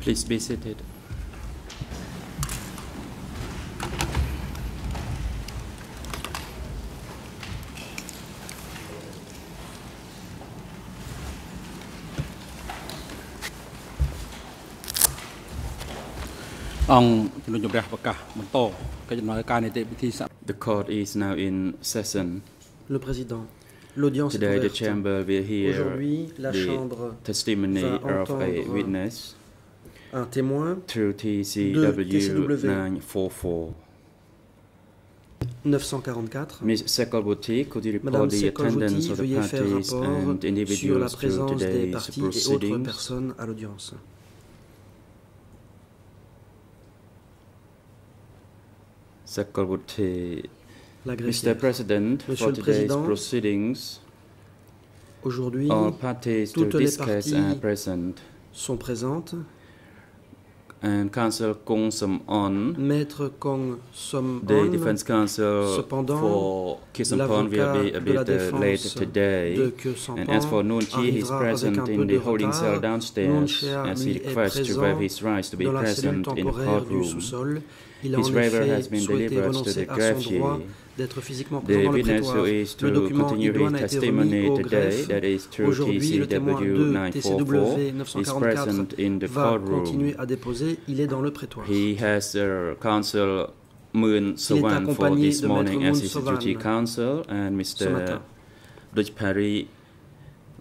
Please be seated. The court is now in session. Le Président l'audience est Today, the ouverte. chamber will hear Aujourd'hui, la the Chambre testimony va of a entendre witness Un témoin, through TCW TCW 944. 944. Ms. Se Kolvuthy, could you report Madame the Se Kolvuthy, attendance of the veuillez faire parties rapport and sur la individuals to présence des today's parties et autres proceedings? personnes à l'audience. Se Kolvuthy. Mr. President, Monsieur for le today's Président, proceedings, Aujourd'hui, all parties to toutes les parties are present. sont présentes. And Counsel Kong Som On, Maître Kong Som the defense counsel Cependant, for Kisampon will be a bit uh, défense late today. And as for Noon Chi, avec present in the holding cell retard. Downstairs as he requests to waive his rights to be present in the courtroom. sous-sol. Il a His waiver has been delivered to the greffier. D'être physiquement The présent dans le witness who prétoire. is Le to document continue idoine his a été remis testimony au today, greffe. that is through Aujourd'hui, le témoin TCW de 944, TCW is 944 present in the va courtroom. continuer à déposer. Il est dans le prétoire. He has uh, counsel Moon Sowan for accompagné this de morning Maître as Moon his Sowan duty counsel, and Ce Mr. matin. Dutch Parry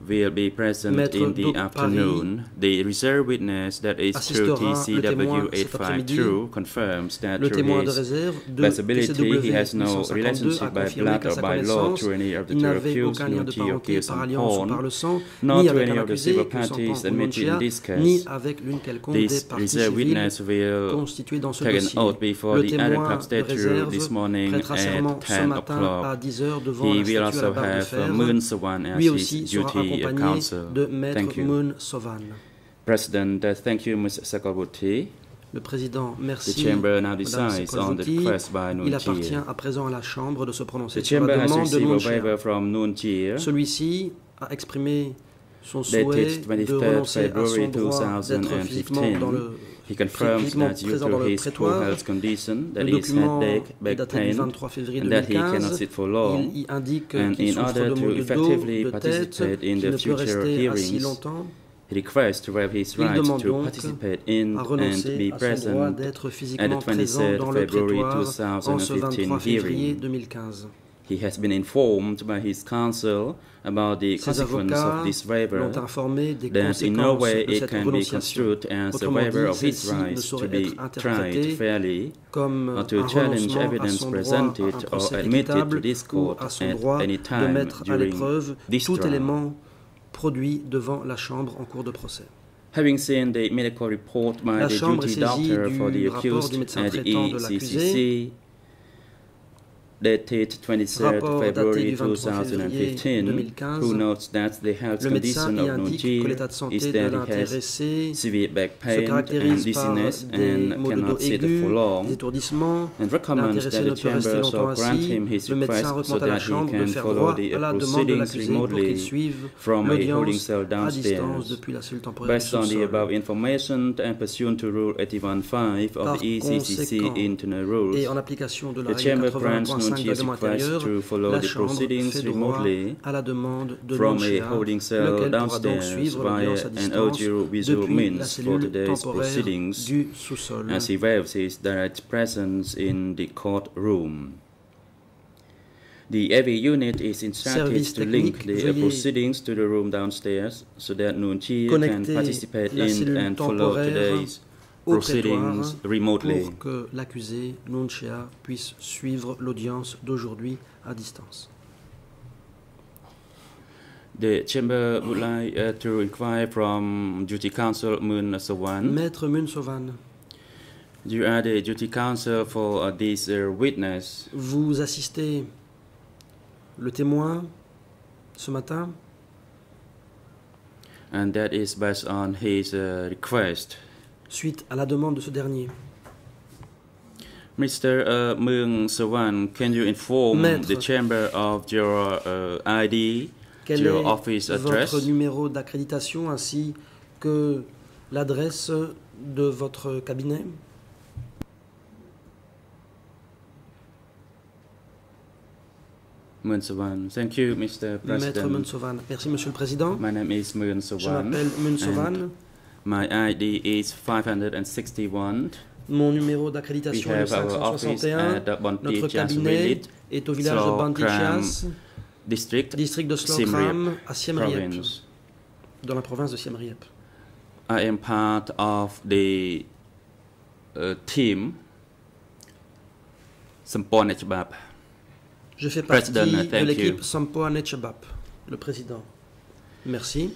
will be present Maître in the afternoon. The reserve witness that is through TCW 852 confirms that through his Visibility, he has no 852 a relationship by blood or by law to any of the two accused, aucun lien de Nuti or parenté par Kirsan alliance ou par le sang, nor to any of the civil parties admitted in this case. avec l'une quelconque des This reserve witness will constituées dans ce take an dossier. oath before the Arab de statue this morning at 10 o'clock. 10 heures devant He will statue à la also have. Moon Sawan as his duty accompagné counsel. de Maître Thank you. Moon Sovan. President, uh, thank you, Ms. Se Kolvuthy. Le président, The merci. chamber now Madame decides on the Se Kolvuthy. request by Il Noon appartient Chie. à présent à la Chambre de se prononcer The sur chamber la has demande de received a Moon waiver Chia. from Nuon Chea Celui-ci a exprimé son Dated souhait de 23rd renoncer à February son droit d'être physiquement 2015. dans le He confirms that due to his poor health condition, that his headache, back pain, and that he cannot sit for long. Il y indique And in order to dos, effectively tête, participate in the future hearings. He requests to waive his right to participate in and be à son droit present at the présent 23rd dans February prétoire en ce 23 2015 hearing. 2015. He has been informed by his counsel about the Ses consequence of this waiver, l'ont informé des that in no way it can be construed as a waiver of his rights to be tried fairly or to challenge evidence son droit à un presented or admitted to this court at any time during this trial. produit devant la Chambre en cours de procès. Having seen the medical report by La the duty doctor for the accused at the ECCC, dated 23rd Rapport February du 23 février 2015, 2015, who notes that the health condition of Nuon Chea is that he has severe back pain and dizziness and maux de dos cannot sit for long, and recommends that the chamber shall grant him his request so recommande à la that he can follow the à la demande de proceedings remotely from a holding cell downstairs. depuis la cellule temporaire du Based on the above information and pursuant to Rule 81.5 Par of the ECCC internal rules, Et en application de la the chamber grants 80.5 Nuon Chea's request to follow the proceedings remotely à la demande de from a holding cell lequel pourra donc downstairs via an distance audio-visual means for today's proceedings. as he waives his direct presence in the courtroom. The AV unit is instructed Service to link the proceedings to the room downstairs so that Nunchi can participate in and follow today's proceedings remotely. pour que l'accusé Nunchia puisse suivre l'audience d'aujourd'hui à distance. The chamber would like uh, to inquire from duty counsel Moon Sawan. Maître Munsovan, You are the duty counsel for uh, this uh, witness. vous assistez le témoin ce matin? And that is based on his uh, request. Suite à la demande de ce dernier. Mr. Uh, Moon Sawan, can you inform Maître. the chamber of your uh, ID, Quel your est office address, votre numéro d'accréditation ainsi que L'adresse de votre cabinet? Moon Sawan. Thank you, Mr. Maître President. Munsovan. Merci, Monsieur le Président. My name is Moon Je m'appelle Munsovan. My ID is 561. Mon numéro d'accréditation est 561. Notre cabinet est au village de Bandichas, district, district de Slokram, à Siem Reap, dans la province de Siem Reap. I am part of the uh, team Je fais partie de l'équipe Sampon Echabab, le président. Merci.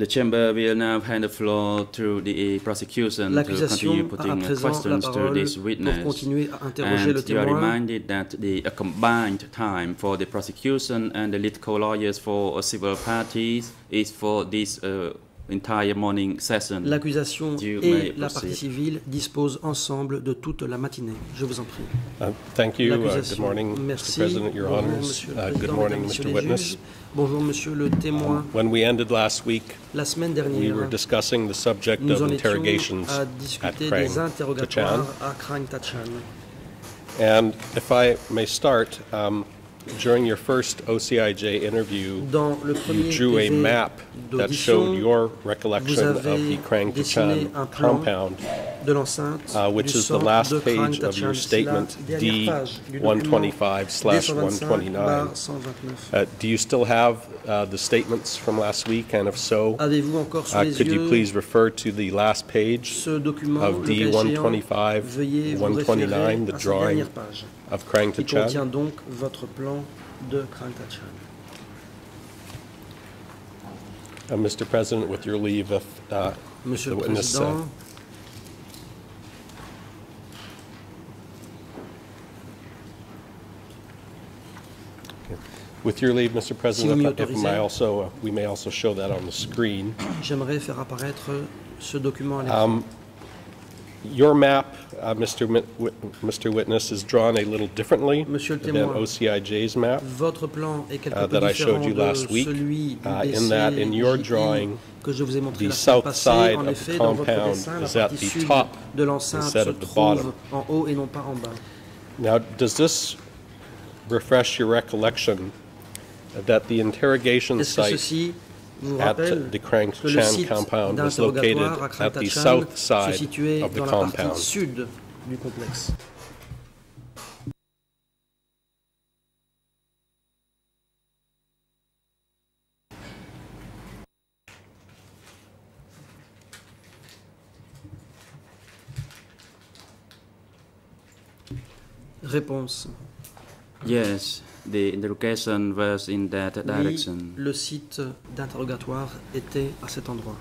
The chamber will now hand the floor to the prosecution to continue putting questions to this witness. continuer à interroger le And you are reminded that the uh, combined time for the prosecution and the lead co-lawyers for uh, civil parties is for this uh, entire morning session. L'accusation You et may la partie proceed. civile disposent ensemble de toute la matinée. Je vous en prie. Uh, Thank you. Uh, Good L'accusation. morning, Mr. President, Your Honors. Monsieur Uh, Good morning, Mr. Witness. juges. Bonjour, Monsieur le témoin. When we ended last week, La semaine we were discussing the subject of interrogations à at Krang à Krang Tachan. And if I may start, um, during your first OCIJ interview, Dans le you drew a PV map that showed your recollection of the Krang Tachan compound, uh, which is the last page of your Tachan. C'est la statement dernière page du document D125 D125/129. Uh, Do you still have uh, the statements from last week? And if so, Avez-vous encore sous uh, could you please refer to the last page of le cas échéant, D125, Veuillez vous référer 129, the drawing page of Krang qui contient Tachan? donc votre plan de Krang Tachan. Uh, Mr. President, with your leave, if uh, Monsieur the le witness, uh, Président, with your leave, Mr. President, m'y if if may also, uh, we may also show that on the screen. j'aimerais faire apparaître ce document à l'écran. Um, Your map, uh, Mr. Wit- Mr. Witness, is drawn a little differently Monsieur le than témoin. OCIJ's map. Votre plan est quelque uh, peu that I différent showed you de last week, celui du uh, in that in your DCJI drawing, que je vous ai montré the la semaine south passée. side En of the effet, dans votre compound dessin, la is at partie the sud top de l'enceinte instead of the trouve bottom. en haut et non pas en bas. Now, does this refresh your recollection that the interrogation Est-ce que site ceci vous at rappelle the Krang que le Chan site compound was located d'interrogatoire à at the Krang Tachan south se side situait of the dans la partie compound? sud du complexe Réponse. Yes, the interrogation was in that Oui, direction. le site d'interrogatoire était à cet endroit.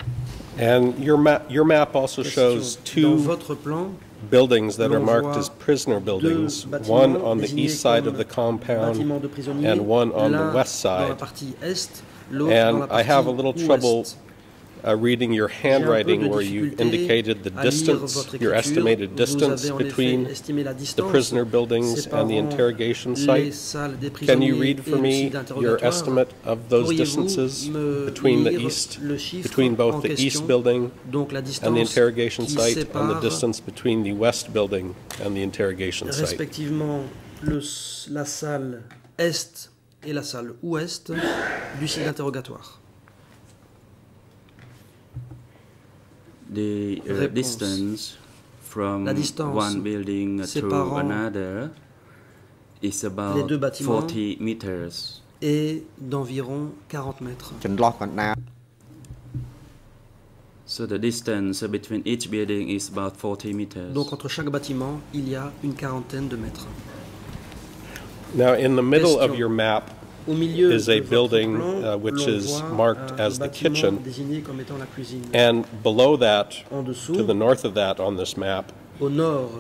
And your map, your map also shows two votre plan, buildings that are marked as prisoner buildings, one on the east side of the compound, bâtiments de prisonniers, and one on the west side. est, And I have a partie little ouest. Uh, reading your J'ai un peu handwriting where you indicated the distance, your estimated distance avez en effet between the prisoner buildings and the interrogation site. Can you read for me your estimate of those distances between the east, between both the east building and the interrogation site, and the distance between the west building and the interrogation site? respectivement la salle est et la salle ouest du site d'interrogatoire. the uh, distance from one building to another is about 40 meters. Et d'environ 40 mètres. So the distance between each building is about 40 meters. Donc entre chaque bâtiment, il y a une quarantaine de mètres. Now in the middle Question. of your map is a building, uh, which is marked as the kitchen. désigné comme étant la cuisine. and below that, to the north of that on this map,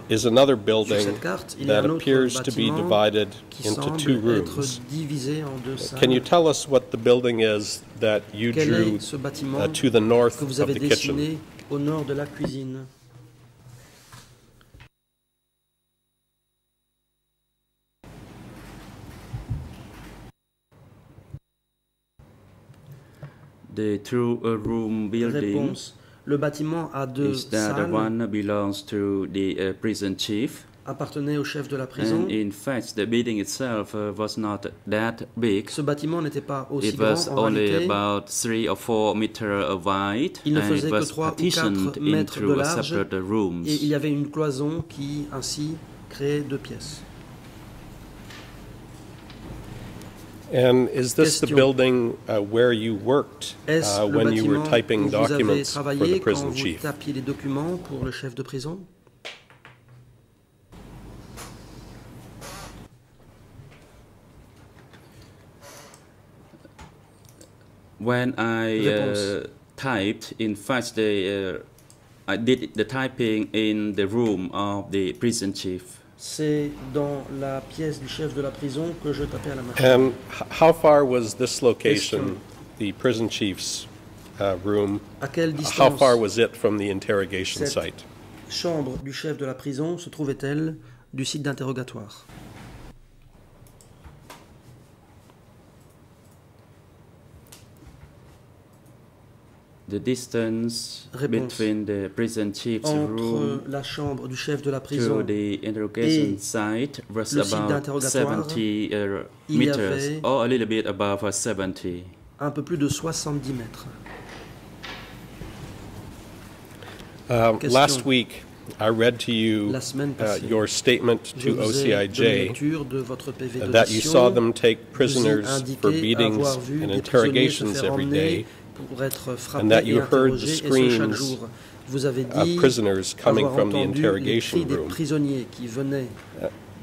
is another building cette carte, il y a that appears to be divided into two rooms. divisé en deux salles. Can you tell us what the building is that you drew est ce bâtiment uh, to the north of the kitchen? The room building Réponse. Le bâtiment a deux is that the salles, one belongs to the uh, prison chief? appartenait au chef de la prison. And in fact, the building itself uh, was not that big. Ce bâtiment n'était pas aussi It grand was en only réalité. about three or four meters wide, Il ne and faisait it que was trois ou partitioned quatre mètres de into a large, separate rooms. Et il y avait une cloison qui ainsi créait deux pièces. And is this the Question. building uh, where you worked Est-ce uh, le when you were bâtiment typing vous avez documents for travaillé the quand prison vous chief? tapiez les documents pour le chef de prison When I Réponse. uh, typed, in fact, the, uh, I did the typing in the room of the prison chief. C'est dans la pièce du chef de la prison que je tapais à la machine. H- how far was this location, the prison chief's uh, room, À quelle how distance far was it from the interrogation Cette- site? chambre du chef de la prison se trouvait-elle du site d'interrogatoire? The distance Réponse. between the prison chief's Entre room la chambre du chef de la to prison the interrogation site was about 70 uh, meters, or a little bit above uh, 70. un peu plus de 70 mètres. Um, Last week, I read to you La uh, your statement to vous ai donné OCIJ lecture de votre PV that you saw them take prisoners for beatings and des prisonniers se interrogations every day. every emmener day pour être frappés and that you et heard the interrogés, et ce chaque screams jour. Vous avez of dit prisoners coming avoir from the entendu les interrogation cris des room. prisonniers qui venaient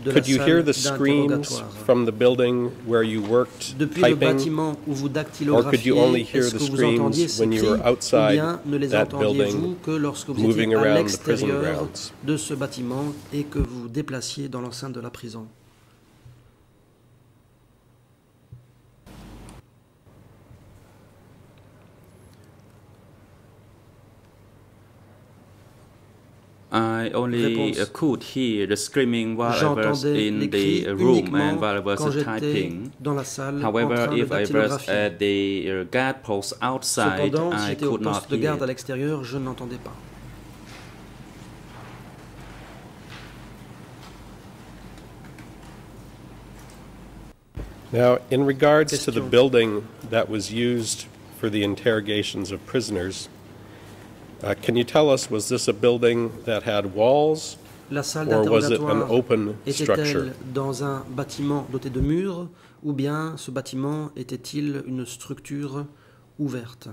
de Could la you hear salle the screams d'interrogatoire. from the building where you worked Depuis le typing? bâtiment où vous Or could dactylographiez, you only hear est-ce the que vous entendiez screams ces when you were cris outside ou bien ne les that entendiez-vous building, que lorsque vous moving étiez à around the prison l'extérieur grounds? de ce bâtiment et que vous vous déplaciez dans l'enceinte de la prison I only Réponse. could hear the screaming while I was in the room and while I was quand j'étais typing. dans la salle However, if I was at the uh, guard post outside, Cependant, I j'étais could not poste de hear. garde à it. l'extérieur, je n'entendais pas. Now, in regards to the building that was used for the interrogations of prisoners, uh, can you tell us, was this a building that had walls? La salle or was it an d'interrogatoire open structure? était-elle dans un bâtiment doté de murs ou bien ce bâtiment était-il une structure ouverte?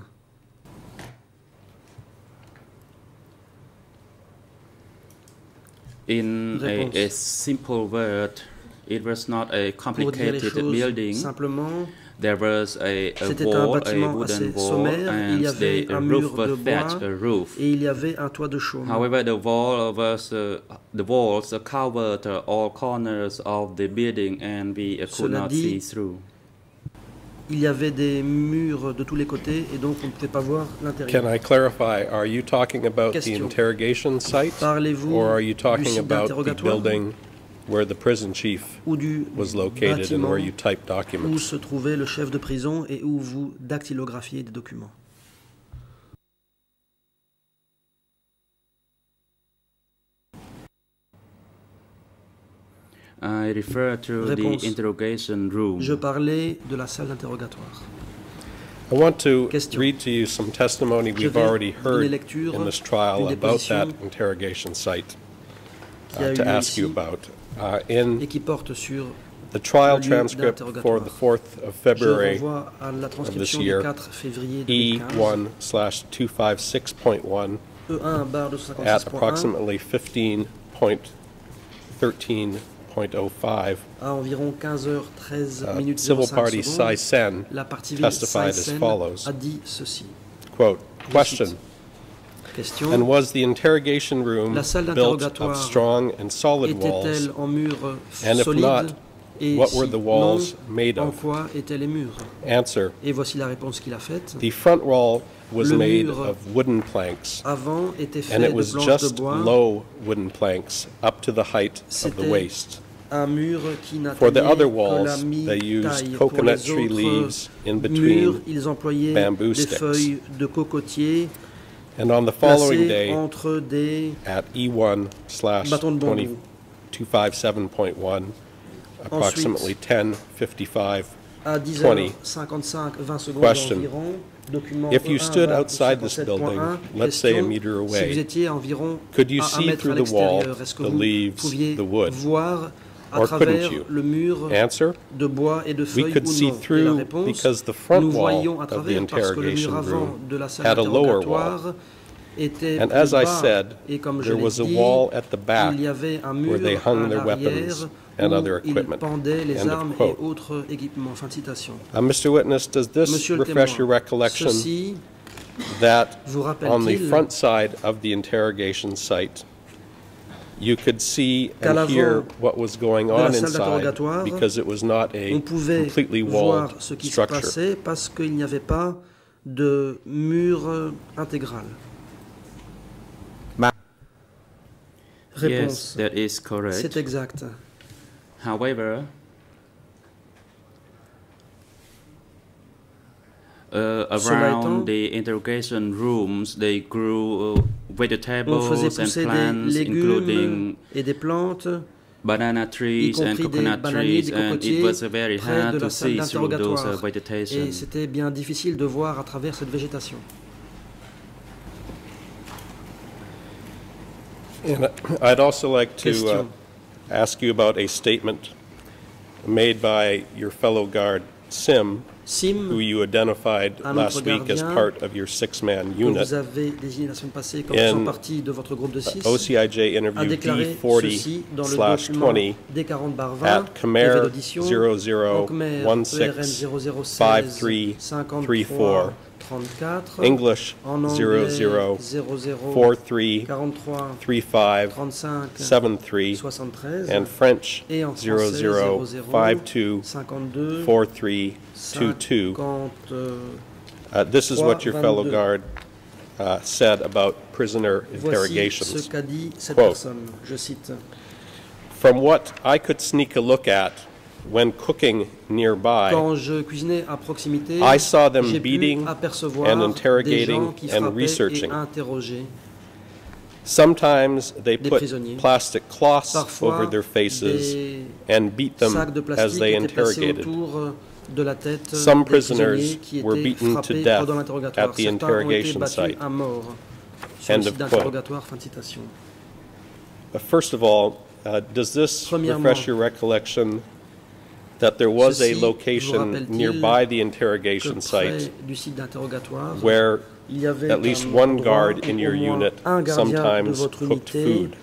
In a, simple word, it was not a Pour dire les complicated choses building. simplement, There was a, a C'était un wall, a bâtiment wooden assez wall, sommaire. and Il y avait the un roof mur was de bois a roof. et il y avait un toit de chaume. However, the wall was uh, the walls covered uh, all corners of the building, and we uh, could Cela not dit, see through. Il y avait des murs de tous les côtés et donc on ne pouvait pas voir Can l'intérieur. I clarify, are you talking about the Question. interrogation site? Parlez-vous Or are you du talking site about the building where the prison chief ou du was located and where you typed où documents? se trouvait le chef de prison et où vous dactylographiez des documents. I refer to Réponse. the interrogation room. Je parlais de la salle d'interrogatoire. I want to Question. read to you some testimony Je we've already heard in this trial about that interrogation site uh, to ask you about. Uh, In et qui porte sur. the trial transcript for the 4th of February, la transcription year, du 4 février 2015, E1 slash 256.1, E1 barre de at approximately 15.13.05, environ 15h13 uh, civil party. Sai Sen, La partie civile testified as follows. a dit ceci. quote, question. Question. and was the interrogation room built of strong and solid walls? En murs And if not, Et what were the walls non, made en of? quoi étaient les murs Answer, Et voici la réponse qu'il a faite. the front wall was Le made of wooden planks, Avant était and it was de just bois, low wooden planks up to the height of the waist. un mur qui For the other walls, they used coconut tree leaves in murs, between ils employaient bamboo des sticks. feuilles de cocotier And on the following day, entre des at E1 slash bâtons de bambou. 2257.1, approximately 10:55. à 10h55, 20 secondes Question. environ. Document If you E1, stood 20, outside this 57.1, building, let's say a question, meter Si away, vous étiez environ could you à un see mètre à through the wall, l'extérieur, est-ce que the vous leaves, pouviez the wood? voir à Or couldn't travers you? le mur Answer? de bois et de We feuilles could ou see non Et la through réponse, because the front nous wall à of the travers parce que le interrogation avant room de la salle had a lower d'interrogatoire était And plus as I bas. said, et comme je there l'ai was a dit, wall at the back il y avait un mur where they hung à their l'arrière weapons and où other ils equipment. pendaient les End of armes et quote. autres équipements. Fin de citation. Uh, Mr. Witness, does this Monsieur le refresh your témoin, recollection ceci that vous on the rappelle-t-il front side of the interrogation site, you could see and hear what was going on inside because it was not a on pouvait completely voir walled ce qui se structure? passait parce qu'il n'y avait pas de mur intégral. Yes, Réponse. that is correct. C'est exact. However, uh, around the interrogation rooms, they grew uh, On vegetables and des plants, légumes including et des plantes, banana y trees and des coconut trees, des and it was uh, very hard de to see through those uh, vegetation. Et c'était bien difficile de voir à travers cette végétation. And I'd also like to uh, Question. ask you about a statement made by your fellow guard, Sim, Who you identified last week as part of your six-man unit. Vous avez la comme partie de votre groupe de six. OCIJ interview D40/20 at Khmer 00165334 34, English en anglais 00 00 43 43 35 35 73 73 and French et en français 00 00 52 52 43 22. 50 euh, Uh, This is what your fellow guard uh, said about prisoner interrogations. qu'a dit cette Quote. personne. Je cite. From what I could sneak a look at when cooking nearby, Quand je cuisinais à proximité, I saw them beating and interrogating and researching. sometimes they put plastic cloths Parfois, over their faces and beat them as they interrogated. euh, de la tête Some prisoners were beaten to death at the interrogation site. End of quote. d'interrogatoire. Fin de citation. First of all, uh, does this refresh your recollection that there was a location nearby the interrogation site where il y avait at least one guard in your unit un gardien de sometimes cooked food?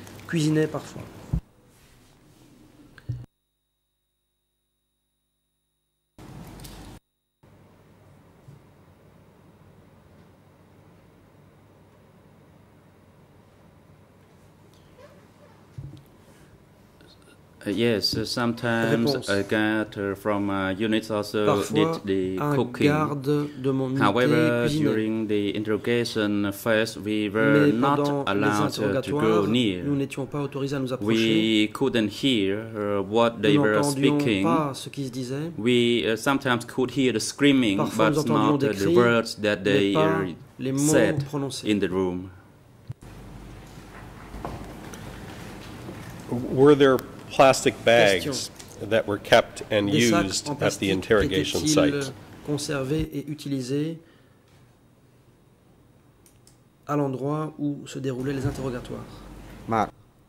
Yes, uh, sometimes Réponse. a guard uh, from uh, units also Parfois, did the un cooking. garde de mon However, during the interrogation phase, we were Mais not allowed uh, to go near. nous n'étions pas autorisés à nous approcher. We couldn't hear uh, what they nous were speaking. pas ce qui se disait, We uh, sometimes could hear the screaming, Parfois, but not des uh, the words that they uh, les mots said prononcés. in the room. Were there plastic bags Question. that were kept and Des used at the interrogation site? conservés et utilisés à l'endroit où se déroulaient les interrogatoires?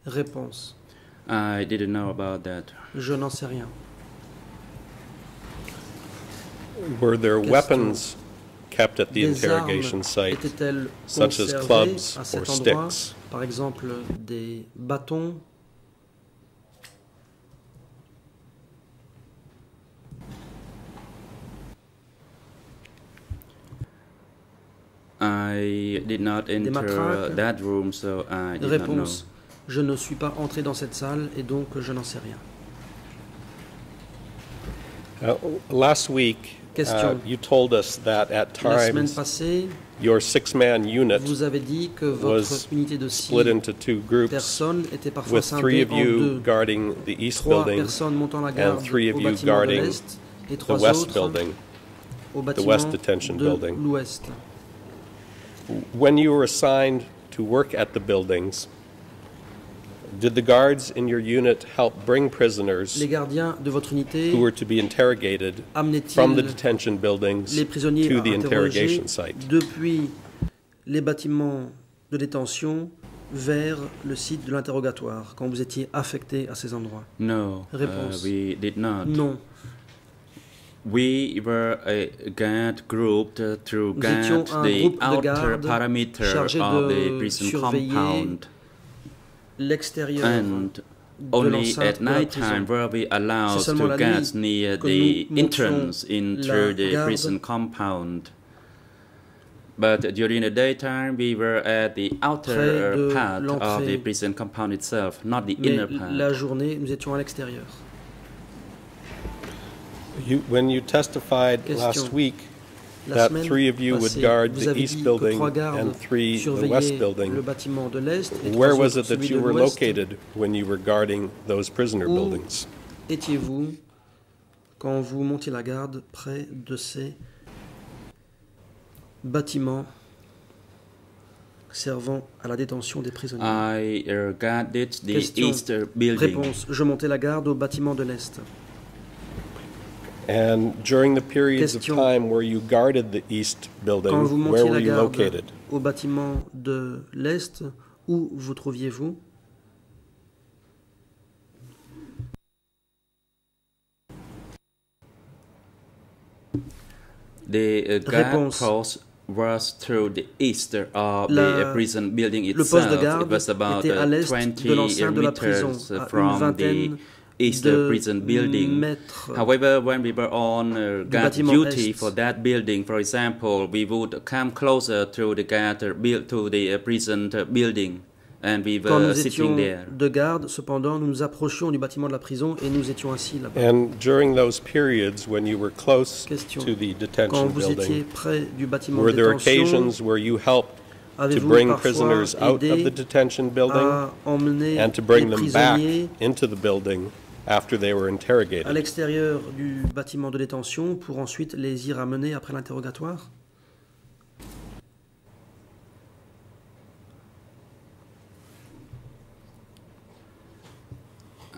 Réponse. I didn't know about that. Je n'en sais rien. Were there Question. weapons kept at the Des interrogation site? such as clubs à cet or endroit? Sticks? Par exemple, des bâtons I did not enter matraques. that room, so I did not know. Réponse. Je ne suis pas entré dans cette salle et donc je n'en sais rien. Uh, Last week, uh, you told us that at La semaine times, passée, your six-man unit vous avez dit que was votre unité de six split into two groups, personnes était parfois with three scindée of you deux. guarding the east Trois building, personnes montant la garde three of au you bâtiment de guarding l'Est et the trois west autres building. au the bâtiment west detention de building. When you were assigned to work at the buildings, did the guards in your unit help bring prisoners Les gardiens de votre unité who were to be interrogated from the detention buildings les prisonniers to à the interrogation site? depuis les bâtiments de détention vers le site de l'interrogatoire, quand vous étiez affecté à ces endroits? No, uh, Réponse. we did not. Non. We were a guard group to, guard the outer perimeter of the prison compound. And only at night time were we allowed to guard near the entrance into the prison compound. But during the daytime, we were at the outer part of the prison compound itself, not the inner part. la journée, nous étions à l'extérieur. You, when you testified Question. last week La that semaine three of you would guard the east building trois gardes and three the west building, bâtiment de l'Est et where trois was it that you de were l'Ouest? located when you were guarding those prisoner Où buildings? étiez-vous quand vous montiez la garde près de ces bâtiments servant à la détention des prisonniers? I uh, guarded the Question. east building. Réponse Je montais la garde au bâtiment de l'Est. And during the periods of time where you guarded the east building, Quand vous where montiez were la you garde located? au bâtiment de l'Est, où vous trouviez-vous? The uh, guard Réponse. post was through the east of La- the uh, prison building Le poste de itself. garde It was about était à uh, l'est 20 de l'enceinte de la prison, meters à une from the vingtaine east the prison building. mètres However, when we were on uh, guard duty est. for that building, for example, we would come closer to the guard uh, to the uh, prison uh, building, and we Quand were nous sitting étions there. de garde, cependant, nous nous approchions du bâtiment de la prison et nous étions assis là-bas. And during those periods when you were close Question. to the Quand detention vous étiez building, près du bâtiment were de there détention, occasions where you helped to bring prisoners out of the detention building and to bring them back into the building after they were à interrogated? l'extérieur du bâtiment de détention pour ensuite les y ramener après l'interrogatoire?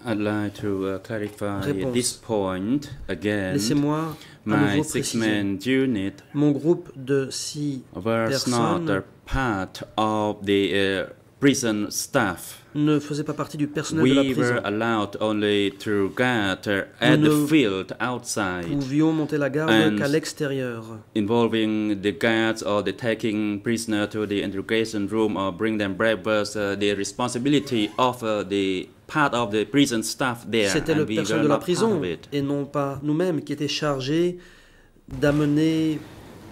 I'd like to uh, clarify Réponse. this point again. Laissez-moi à My nouveau préciser. six-man unit Mon groupe de six was Personne. not a part of the uh, prison staff. ne faisait pas partie du personnel de la We prison. were allowed only to guard at Nous the ne field outside, Pouvions monter la garde qu'à l'extérieur. involving the guards or the taking prisoner to the interrogation room or bring them breakfast. Uh, the responsibility of uh, the part of the prison staff there, C'était and le we personnel were de la prison et non pas nous-mêmes qui étaient chargés d'amener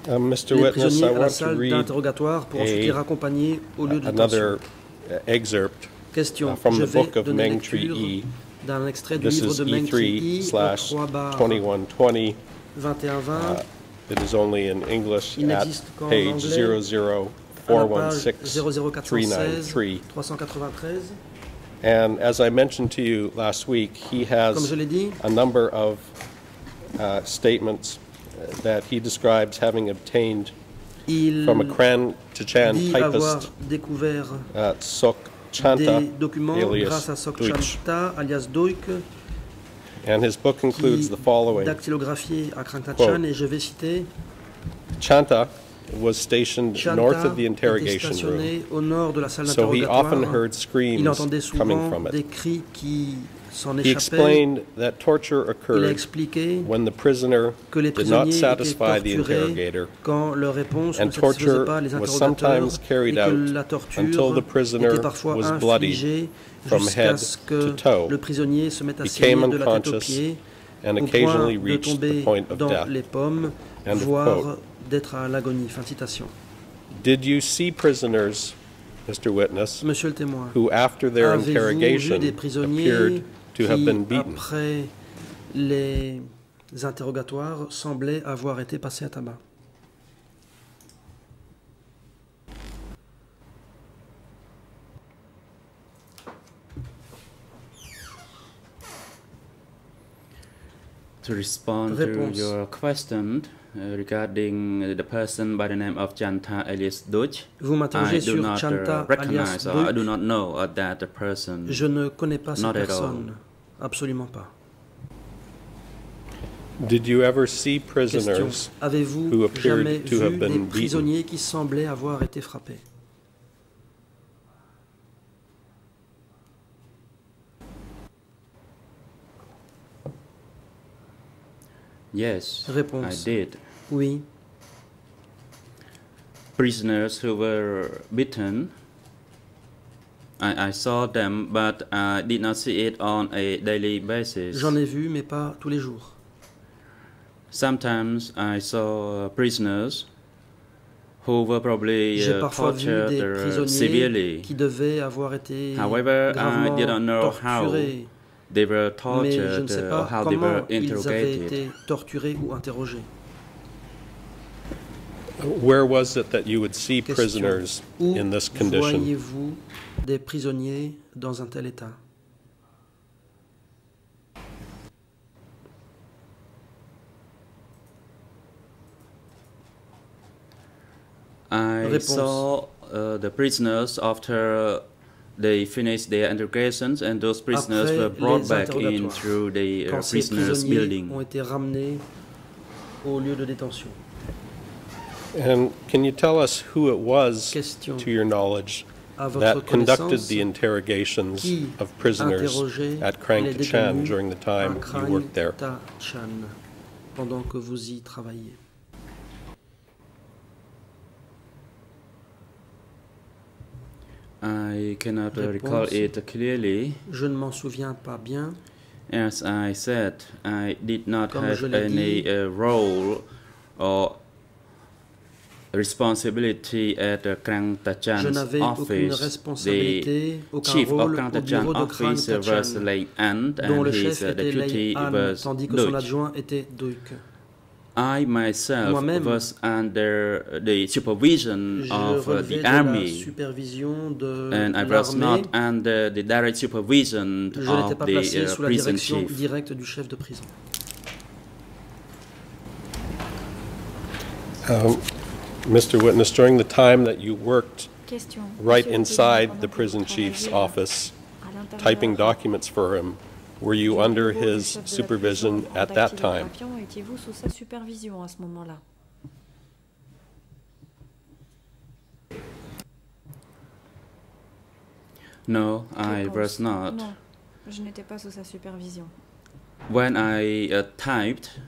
Mr. les prisonniers à la salle read d'interrogatoire pour ensuite les raccompagner au lieu de another détention. Uh, excerpt Question. uh, from Je the book of Meng Tri E. d'un extrait du This livre is de Meng Tri E3 Yi, slash 3 bar 2120. 2120. Uh, It is only in English Il at page anglais, à 00416 00416 393. 393. And as I mentioned to you last week, he has dit, a number of uh, statements uh, that he describes having obtained il from a dit avoir découvert uh, Sok Chanta, des documents alias grâce à Deutsch. Sokchanta, alias Doik, And his book includes the following. dactylographié à Krantachan, Quote. et je vais citer Chanta was stationed Chanta north of the interrogation room, stationné au nord de la salle so he often heard Il screams entendait coming souvent from des it. cris qui s'en He explained that torture Il a occurred expliqué when the prisoner que les did not prisonniers étaient satisfy the torturés interrogator quand leur réponse And ne satisfaisait torture pas les was interrogateurs sometimes carried et que out la until torture the prisoner était parfois was bloody infligée from jusqu'à head ce to que toe, le prisonnier se mette à became saigner de la tête aux unconscious, pieds and au point occasionally de reached the tomber point of dans death. les pommes, End of voire quote. d'être à l'agonie. Fin de citation. Did you see prisoners, Mr. Witness, Monsieur le témoin, who after their avez-vous vu interrogation des appeared prisonniers qui, been beaten? après les interrogatoires, semblaient avoir été passés à tabac To respond Réponse. to your question, regarding the person by the name of Janta alias Duch. Vous I m'interrogez do sur not Chanta uh, or I do not know uh, that the person. Je ne connais pas cette Not at all. personne. Absolument pas. Did you ever see prisoners who Avez-vous appeared jamais to have vu been des beaten? prisonniers qui semblaient avoir été frappés? Yes, I did. Oui. Prisoners who were beaten. I, I saw them, but I did not see it on a daily basis. J'en ai vu, mais pas tous les jours. Sometimes I saw uh, prisoners who were probably J'ai uh, parfois vu tortured des uh, severely. qui devaient avoir été However, I gravement did not know how. They were Mais je ne tortured sais pas how they were comment ils avaient interrogated. été torturés ou interrogés. Where was it that you would see Question. prisoners Où in this condition? voyez-vous des prisonniers dans un tel état I Réponse. saw uh, the prisoners after they finished their interrogations, and those prisoners Après were brought back in through the uh, prisoners' building. ont été ramenés au lieu de détention. And can you tell us who it was, Question. to your knowledge, that conducted the interrogations of prisoners at Krang les Tachan during the time you worked there? Pendant que vous y travailliez I cannot recall it clearly. Je ne m'en souviens pas bien. As I said, I did not Comme je have l'ai any dit, uh, role or responsibility at the Krang Je Tachan's n'avais aucune responsabilité, aucun chief of rôle au bureau Tachan de Krang dont and le his chef était Lei An, tandis que son Duch. adjoint était. I myself was under the supervision of uh, the army, de and I was not under the direct supervision Je of the uh, sous la prison chief. directe du chef de prison. Um, Mr. Witness, during the time that you worked Question. right Monsieur inside the prison chief's office, typing documents for him, were you under his chef de la supervision at that time? Étiez-vous sous sa supervision à ce moment-là No, I was not. Non, je n'étais pas sous sa supervision. When I uh, typed,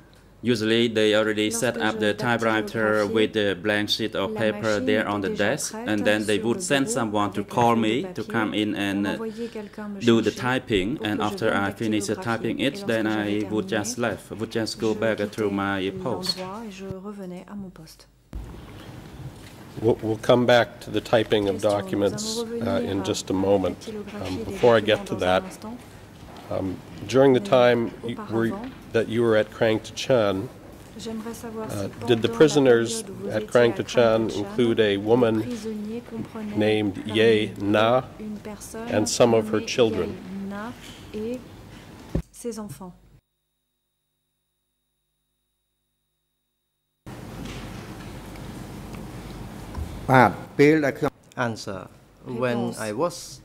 usually they already set up the typewriter with the blank sheet of paper there on the desk, and then they would send someone to call me to come in and On uh, envoyait quelqu'un me do the typing, and after I finished uh, typing it, then I would just left, would just go back to my post. l'endroit et je revenais à mon poste. We'll, we'll come back to the typing of documents uh, in just a moment. Um, Before I get to that, instant. during the time you- were- auparavant, that you were at Krang Tachan. Uh, did the prisoners at Krang Tachan include a woman named Ye Na and some of her children? Answer. When I was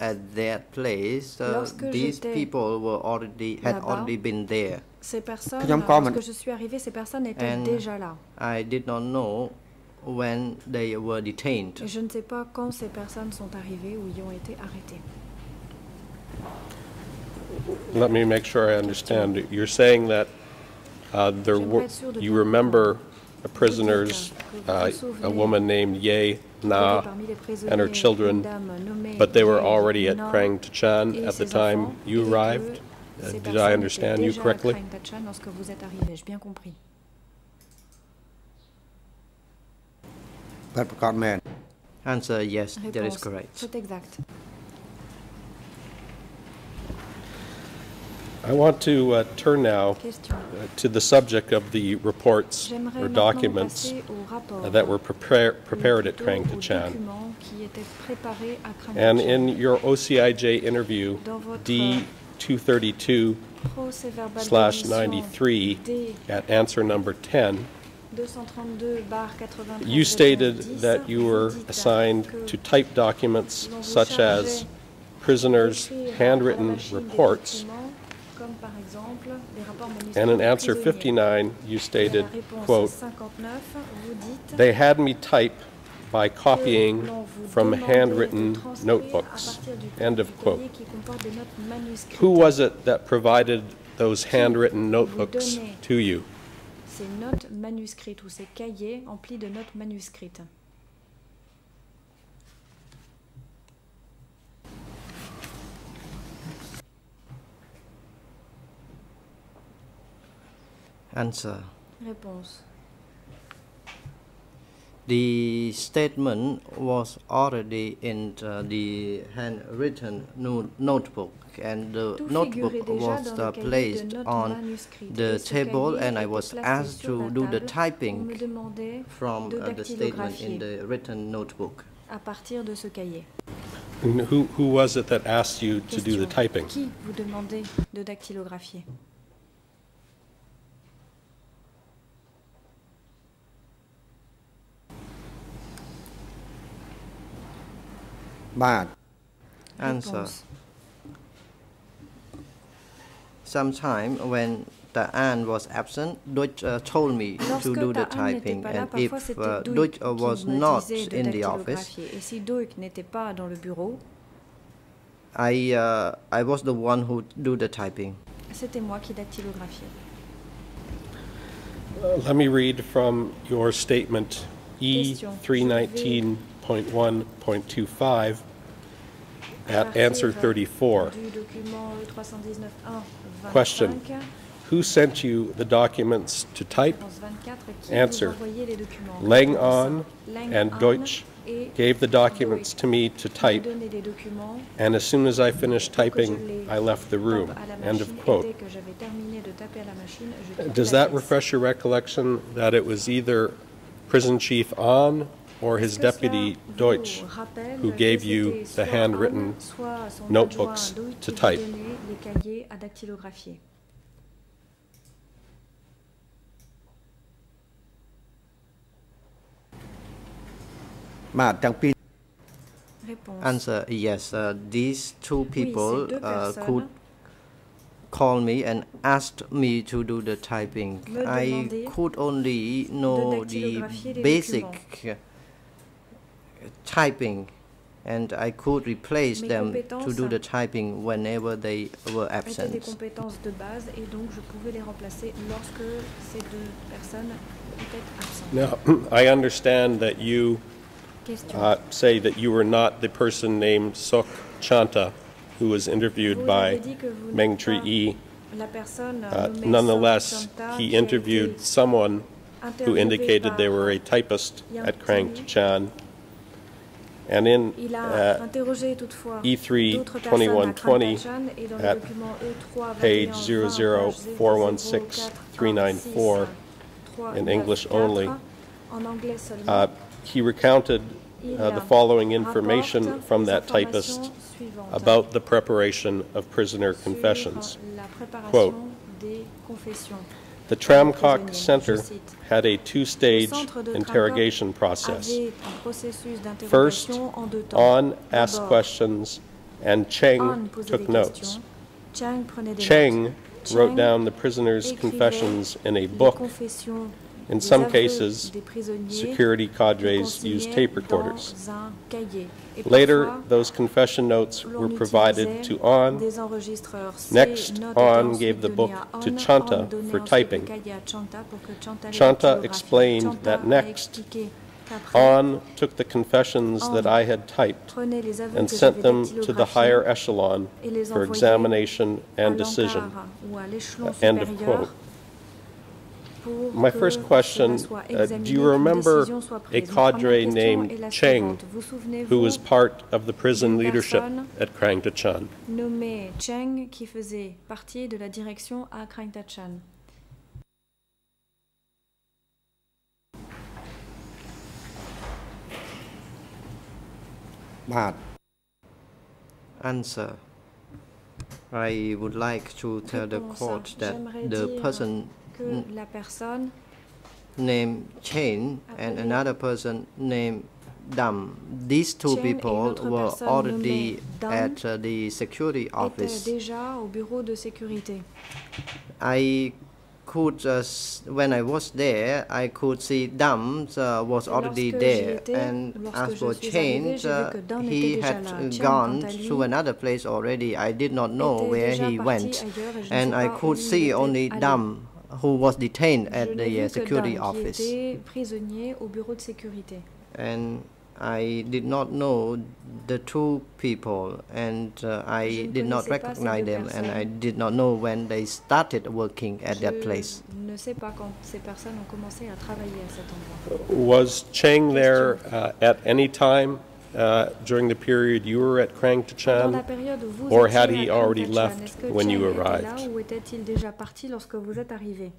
at that place, uh, these people were already had already been there. Ces personnes, lorsque je suis arrivé, ces personnes étaient and déjà là. I did not know when they were detained. Et je ne sais pas quand ces personnes sont arrivées ou y ont été arrêtées. Let me make sure I understand. You're saying that uh, there were, you remember prisoners, uh, a woman named Ye Na and her children, but they were already at Krang Tachan at the time you arrived? Uh, did I understand you correctly? Answer yes, that is correct. I want to uh, turn now uh, to the subject of the reports or documents passer au rapport uh, that were prepare- prepared at Krang Tachan. documents qui étaient préparés à Krang And in your OCIJ interview, D232 slash 93 at answer number 10, 232 barre 93 You stated that you were assigned to type documents such as prisoners' d'écrire à la handwritten reports, and in answer 59, you stated, quote, 59, vous dites They had me type by copying from handwritten de transcrire à notebooks. End of quote. cahier qui comporte des notes manuscrites. Who was it that provided those handwritten notebooks to you? Ces notes manuscrites ou ces cahiers emplis de notes manuscrites. Answer. Réponse. The statement was already in uh, the handwritten no- notebook, and the Tout notebook was uh, le cahier de placed on the table, and I was asked to do the table. On me typing from uh, the statement in the written notebook. à partir de ce cahier. And who, who was it that asked you to do the typing? Qui vous demandait de dactylographier បាទ Answer. Sometime when the aunt was absent, Duch uh, told me to do the ta Anne n'était typing, and if parfois uh, Doik Duch uh, was not disait de in the office, dactylographier. Et si Doik n'était pas dans le bureau, I uh, I was the one who do the typing. c'était moi qui dactylographiais. Uh, Let me read from your statement E Question. E319.1.25 at answer 34. Du document E 319.1, 25, Question. Who sent you the documents to type? réponse 24, qui Answer. vous envoyait les documents Lang On and Duch gave the documents to me to type, donnaient les documents and as soon as I finished pour que je typing, I left the room. tape à la End of quote. dès que j'avais terminé de taper à la machine, je quittais Does that refresh your recollection that it was either prison chief An or his deputy Duch, who gave you the handwritten notebooks to type. Answer, yes, uh, these two people uh, could call me and asked me to do the typing. I could only know the basic uh, typing, and I could replace them to do the typing whenever they were étaient des absent. compétences de base et donc je pouvais les remplacer lorsque ces deux personnes étaient absentes. Now, I understand that you uh, say that you were not the person named Sok Chanta who was interviewed by Meng Tree la personne Uh, Nonetheless, he interviewed someone who indicated they were a typist at Crank Tini. Chan. And in uh, E3 d'autres personnes à 2120 Krantachan et dans at le document E3 page 21 00416 394 in English only, uh, he recounted uh, the following information from that typist about the preparation of prisoner confessions. Quote. The Tram Kak Center had a two-stage interrogation process. avait un processus First, d'interrogation en deux temps. On asked questions and Cheng took notes. questions. Chang prenait des Cheng wrote down the prisoner's confessions in a book. In some cases, security cadres used tape recorders. dans un cahier. Et Later, those confession notes were provided to On. des enregistreurs. Ces Next, On gave the book to Chanta for typing. Chanta pour que Chanta les Chanta dactylographie. explained that next, On took the confessions that I had typed prenait les aveux and sent them to the higher echelon for examination and decision. l'encart ou à l'échelon End of quote. Pour My first question, uh, do you remember a prise. Ma première cadre named Cheng suivante. Vous souvenez-vous who was part of the prison leadership at Krang Tachan? nommé Cheng qui faisait partie de la direction à Krangtachan. បាទ Answer. I would like to tell the court that the person que la personne named Chen and another person named Dam. These two Chen people were already at uh, the security office. déjà au bureau de sécurité. I could, uh, when I was there, I could see Dam uh, was already there, and as for Chen, arrivée, j'ai vu uh, he had Chen, gone quant à lui, to another place already. I did not know where he went, ailleurs et je ne and I could see only. Dam, who was detained at the uh, security office. au de and I did not know the two people, and uh, I ne did not connaissais pas ces recognize deux them, and I did not know when they started working at that place. Ne sais pas quand ces ont à à cet. Was Cheng there uh, at any time uh, during the period you were at Krang Tachan, or had he already left when you arrived? Là, ou était-il déjà parti lorsque vous êtes arrivé?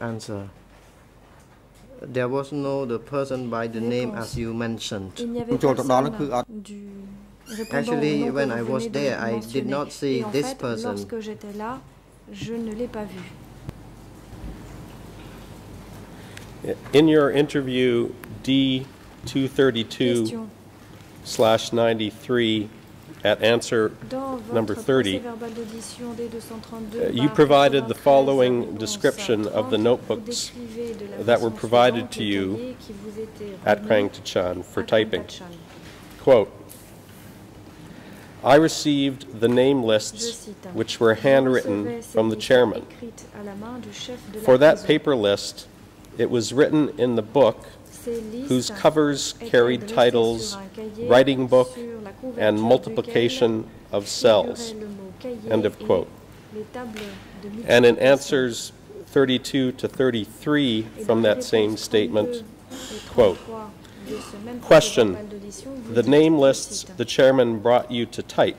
Answer. There was no the person by the name as you mentioned. Actually, when I was there, I did not see this person. Lorsque j'étais là, je ne l'ai pas vu. In your interview D232 slash 93 at answer Number 30, procès-verbal d'audition D232, Uh, you provided the following description of the notebooks vous décrivez de la that were provided to you cahiers qui vous étaient at Krang Tachan for typing. Quote, I received the name lists which were handwritten from the chairman. écrites à la main du chef de la For that paper list, it was written in the book whose covers carried titles, sur un cahier writing book, sur la couverture and multiplication of cells. le mot cahier End of quote. les tables de And in answers 32 to 33 from that same statement, quote, 33 de ce même Question. procès-verbal d'audition, vous the name lists the chairman brought you to type,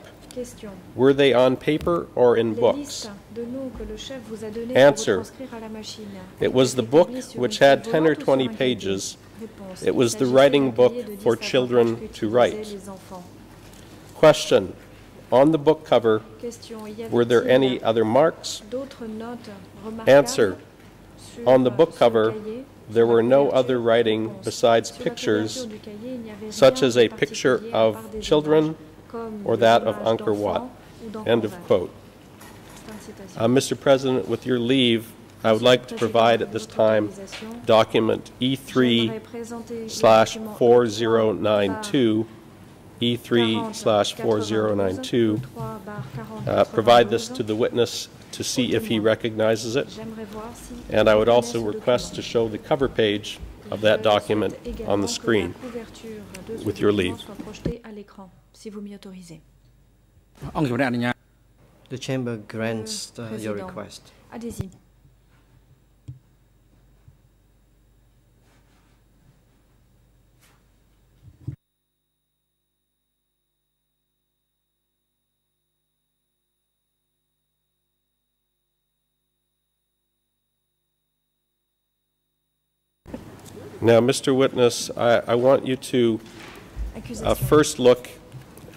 were they on paper or in books? listes de noms que le chef vous a donné Answer. pour retranscrire à la machine. It was the book which had 10 or volante ou sur 20 pages. It was the writing book cahier de 10 for children to write. Question, on the book cover, were there any other marks? d'autres notes remarquables Answer, on the book cover, there were no other writing besides pictures such as a picture of children or that of Angkor Wat. End of quote. Uh, Mr. President, with your leave, I would like to provide at this time document E3 J'aimerais présenter le slash document 4092, E3 40 slash 4092, 3 barre 40 uh, provide this to the witness to see if he recognizes it. And I would also request to show the cover page of that document on the screen with your leave. The Chamber grants uh, your request. Now, Mr. Witness, I, I want you to uh, first look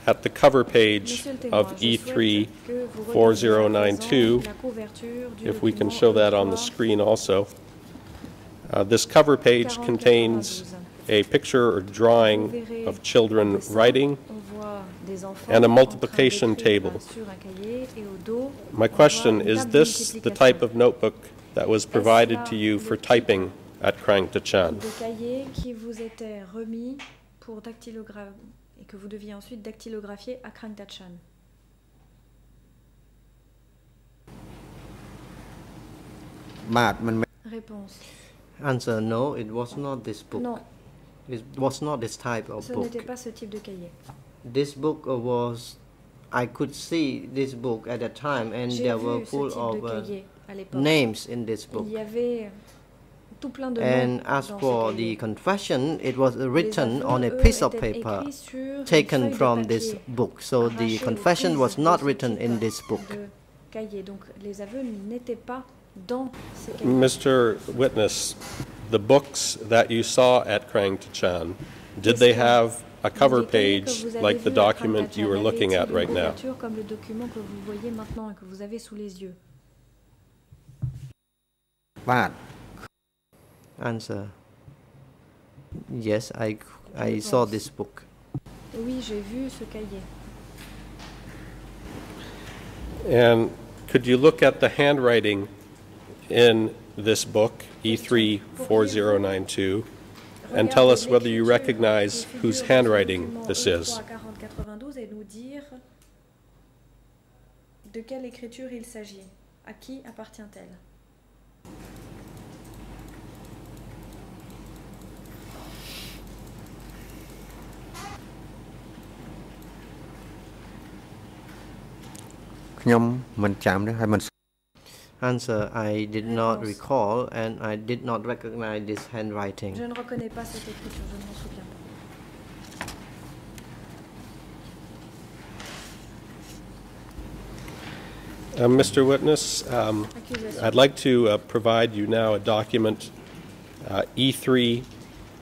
at the cover page Monsieur le témoin, of E3 souhaite que vous regardiez à 4092, présent la couverture du if we can show that on the screen also. Uh, This cover page contains a picture or drawing of children writing. on voit des enfants and a multiplication table. sur un cahier et au dos, My question, is this the type of notebook that was provided to you for typing at Krang Tachan. Des cahiers qui vous étaient remis pour dactylographier et que vous deviez ensuite dactylographier à Krang Tachan. Réponse. Answer no, it was not this book. Non. It was not this type of ce book. Ce n'était pas ce type de cahier. This book was I could see this book at the time and there were full of uh, names in this book. Il y avait And noms as for the confession, it was written on a piece of paper écrits sur une taken from this book. So the confession was not written in this book. Donc les aveux n'étaient pas dans. Mr. Witness, the books that you saw at Krang Tachan, did they have a cover Vous détaillez que page vous avez like the vu à document Crank you are Tachan looking at avait-il une right now? couverture Answer. Yes, I, I saw this book. Oui, j'ai vu ce cahier. And could you look at the handwriting in this book, E E34092, and tell us whether you recognize whose handwriting this is? et nous dire de quelle écriture il s'agit. À qui appartient-elle ខ្ញុំមិនចាំទេហើយមិន Answer. I did not Réponse. recall and I did not recognize this handwriting. Je ne reconnais pas cette écriture, je ne m'en souviens pas. Uh, Mr. Witness, um, Accusation. I'd like to uh, provide you now a document, uh, E3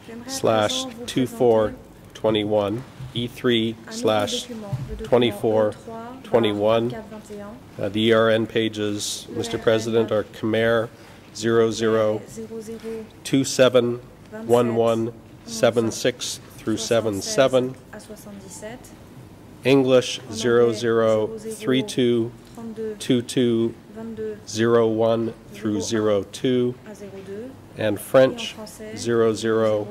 J'aimerais à slash présent vous 2421, E3 présenter un nouveau slash document, 24, 21. Uh, The ERN pages, Mr. President, are Khmer 00 00 27 11 76 through 77, à 77, English En 00 32 32, 22 22 01 through 02, 02, and French français 00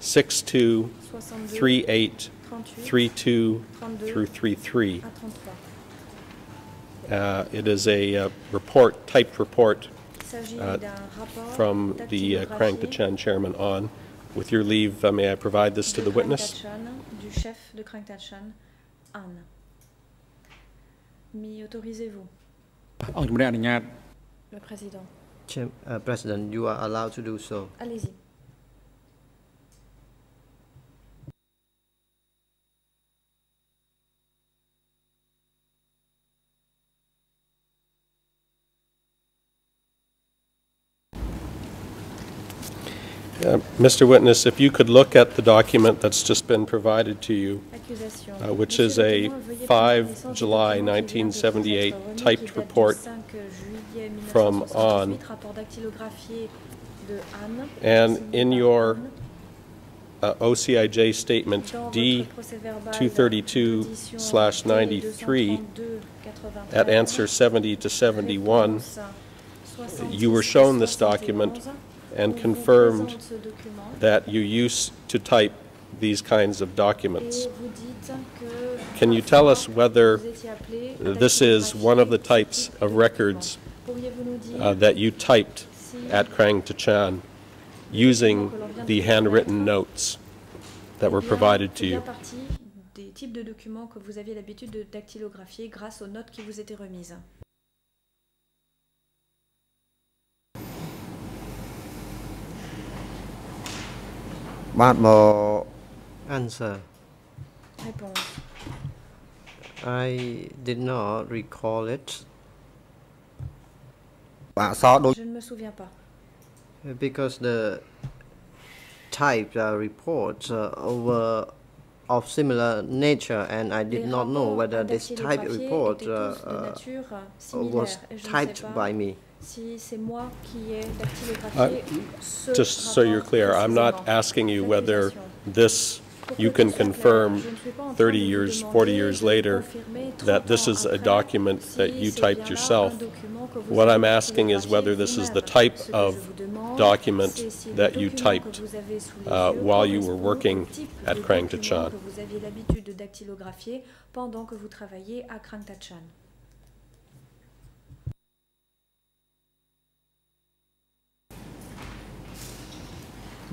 62 62, 38 38, 32 through three Uh, it is a uh, report, typed report uh, from the uh, Krang Tachan chairman on. With your leave, uh, may I provide this to the witness? M'y autorisez-vous? Chair, uh, President, you are allowed to do so. Allez-y. Uh, Mr. Witness, if you could look at the document that's just been provided to you, Uh, which is a 5 prendre connaissance du July document qui vient de vous 1978 typed qui date du report from 1978, rapport de Anne. And in your uh, OCIJ statement D232 slash 93 at answer 70 to 71, you were shown this document 71, and confirmed that you used to type these kinds of documents. Can you tell us whether this is one of the types of records uh, that you typed at Krang Tachan using the handwritten notes that were provided to you? des types de documents que vous aviez l'habitude de dactylographier grâce aux notes qui vous étaient remises. បាទមក Answer. Réponse. I did not recall it បាទអក្សរដូច Je ne me souviens pas. because the typed uh, reports uh, were of similar nature and I did Les not know rapports whether this typed dactylographiés report étaient uh, tous de uh, nature was similaire. Et je ne typed sais by pas me. si c'est moi qui ai dactylographié ce Uh, Just so you're clear, I'm not asking you whether this, you can tout soit clair, confirm je ne suis pas en train 30 years, 40 years later that this is a document that you typed yourself. un document que vous What I'm asking is whether this is the type of Ce que je vous demande, document c'est si le that you typed, vous avez sous les uh, while you were working at Krang Tachan. que vous aviez l'habitude de dactylographier pendant que vous travaillez à Krang Tachan. ⁇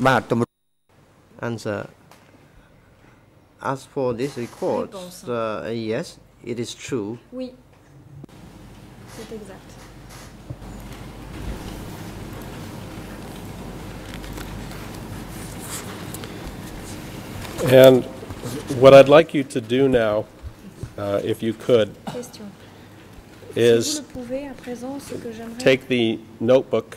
បាទទំ Answer. As for this record, Réponse. uh, yes, it is true. Oui, c'est exact. And what I'd like you to do now, uh, if you could, Question. si vous is le pouvez, à présent, ce que j'aimerais, take the notebook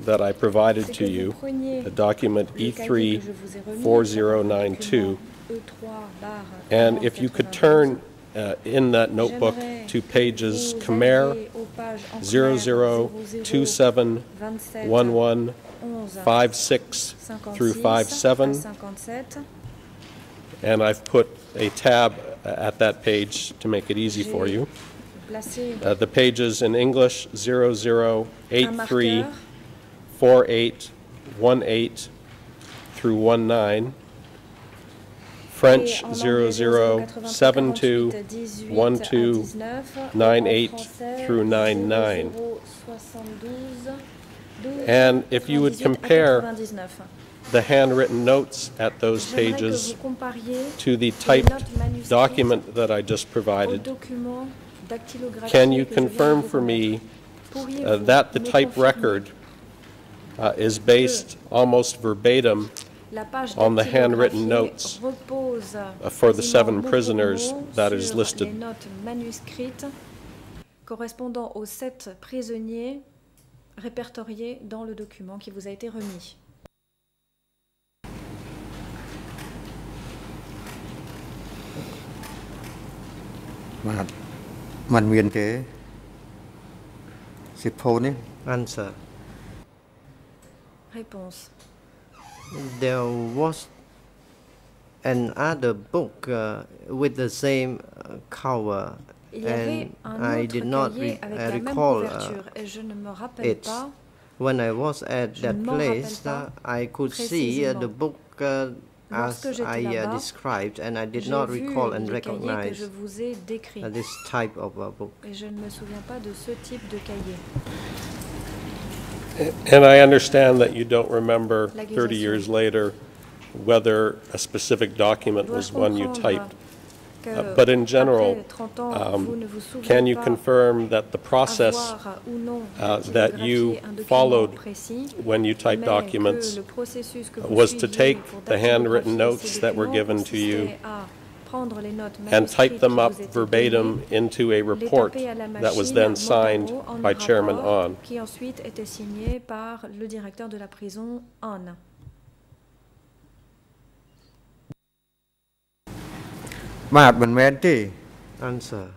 that I provided to you, the document le cahier que je vous ai remis, le E34092, E3 barre And if you could turn uh, in that notebook to pages Khmer alliez aux pages en Khmer 00, 27, 27, 11, 11, 56 through 57. And I've put a tab at that page to make it easy for you. Uh, The pages in English, 00, 83, marqueur 48, 18 through 19. French, et en 00, anglais, 72, 48, 18 à 12, 19, 98 en français, through 99. 00, 72, 12, And if you would 98 à compare 99. the handwritten notes at those J'aimerais que pages vous compariez to the typed notes manuscrites document that I just au provided. document dactylographié Can you que je viens de confirm vous for me uh, that the type record uh, is based almost verbatim on the handwritten notes repose uh, for the seven prisoners that is listed. Les notes manuscrites correspondant aux sept prisonniers répertoriés dans le document qui vous a été remis. Answer. Réponse. There was another book uh, with the same uh, cover, Il y avait and un I autre did not cahier re- avec uh, la même recall couverture et je ne me rappelle it. pas when I was at Je that place. Uh, I could see uh, the book uh, as I described, and I did not recall and recognize je vous ai décrit this type of book. et je ne me souviens pas de ce type de cahier. And I understand that you don't remember 30 years later whether a specific document was one you typed. Uh, but in general, après 30 ans, um, vous ne vous souvenez Can you confirm that the process avoir ou non uh, that you dactylographié un document followed when you typed documents que le processus que vous was to take the handwritten notes that were given to you and typed them up verbatim into a report that was then signed by Chairman on. Answer.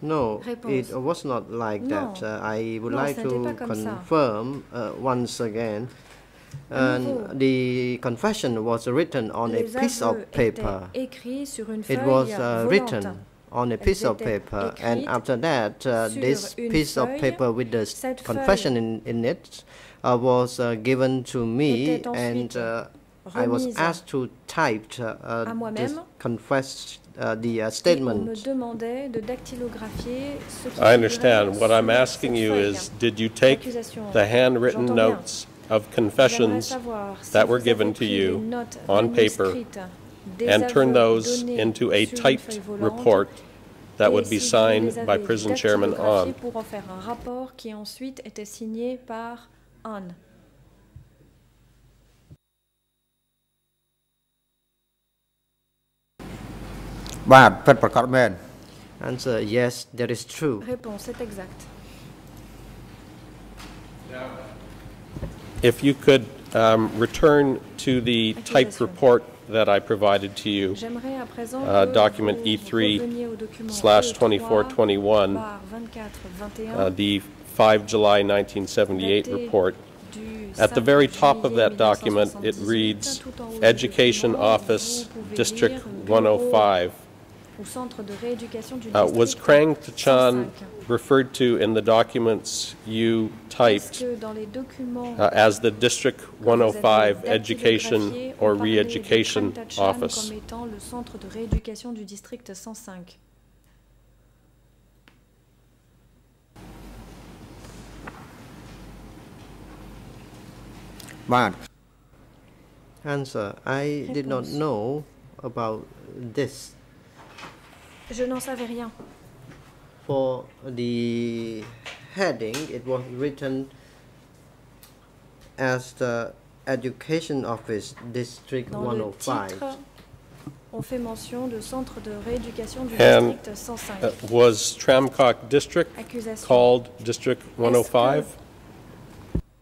No, it was not like non. that. Uh, I would non, like to confirm uh, once again À And the confession was written on a piece of paper. étaient sur une It was uh, written on a piece of paper, and after that, uh, this piece of paper with the confession in, in it uh, was uh, given to me, and uh, I was asked to type uh, this moi-même. confess uh, the uh, Et on me statement. demandait de dactylographier ce qui I understand. What I'm asking you is, did you take the handwritten notes of confessions that were given to you on paper and turn those into a typed report that would be signed by Prison Chairman dactylographiés On. pour en faire un rapport qui ensuite If you could um, return to the typed report that I provided to you, J'aimerais à présent Uh, document E3 reveniez au document slash E3 2421, 24 21 uh, the 5 July 1978 report. At the very top of that document, it reads tout en haut du Education Office, District 105. Au centre de rééducation du Uh, Was district Krang Tachan referred to in the documents you typed dans les documents uh, as the District que vous avez 105 Education or on parlait de Re-Education Krang Office? comme étant le centre de rééducation du district 105បាទ Answer: I did not know about this. Je n'en savais rien. For the heading, it was written as the Education Office District Dans 105. Le oh titre, on fait mention de centre de rééducation du district 105. Uh, was Tramcock District called District 105?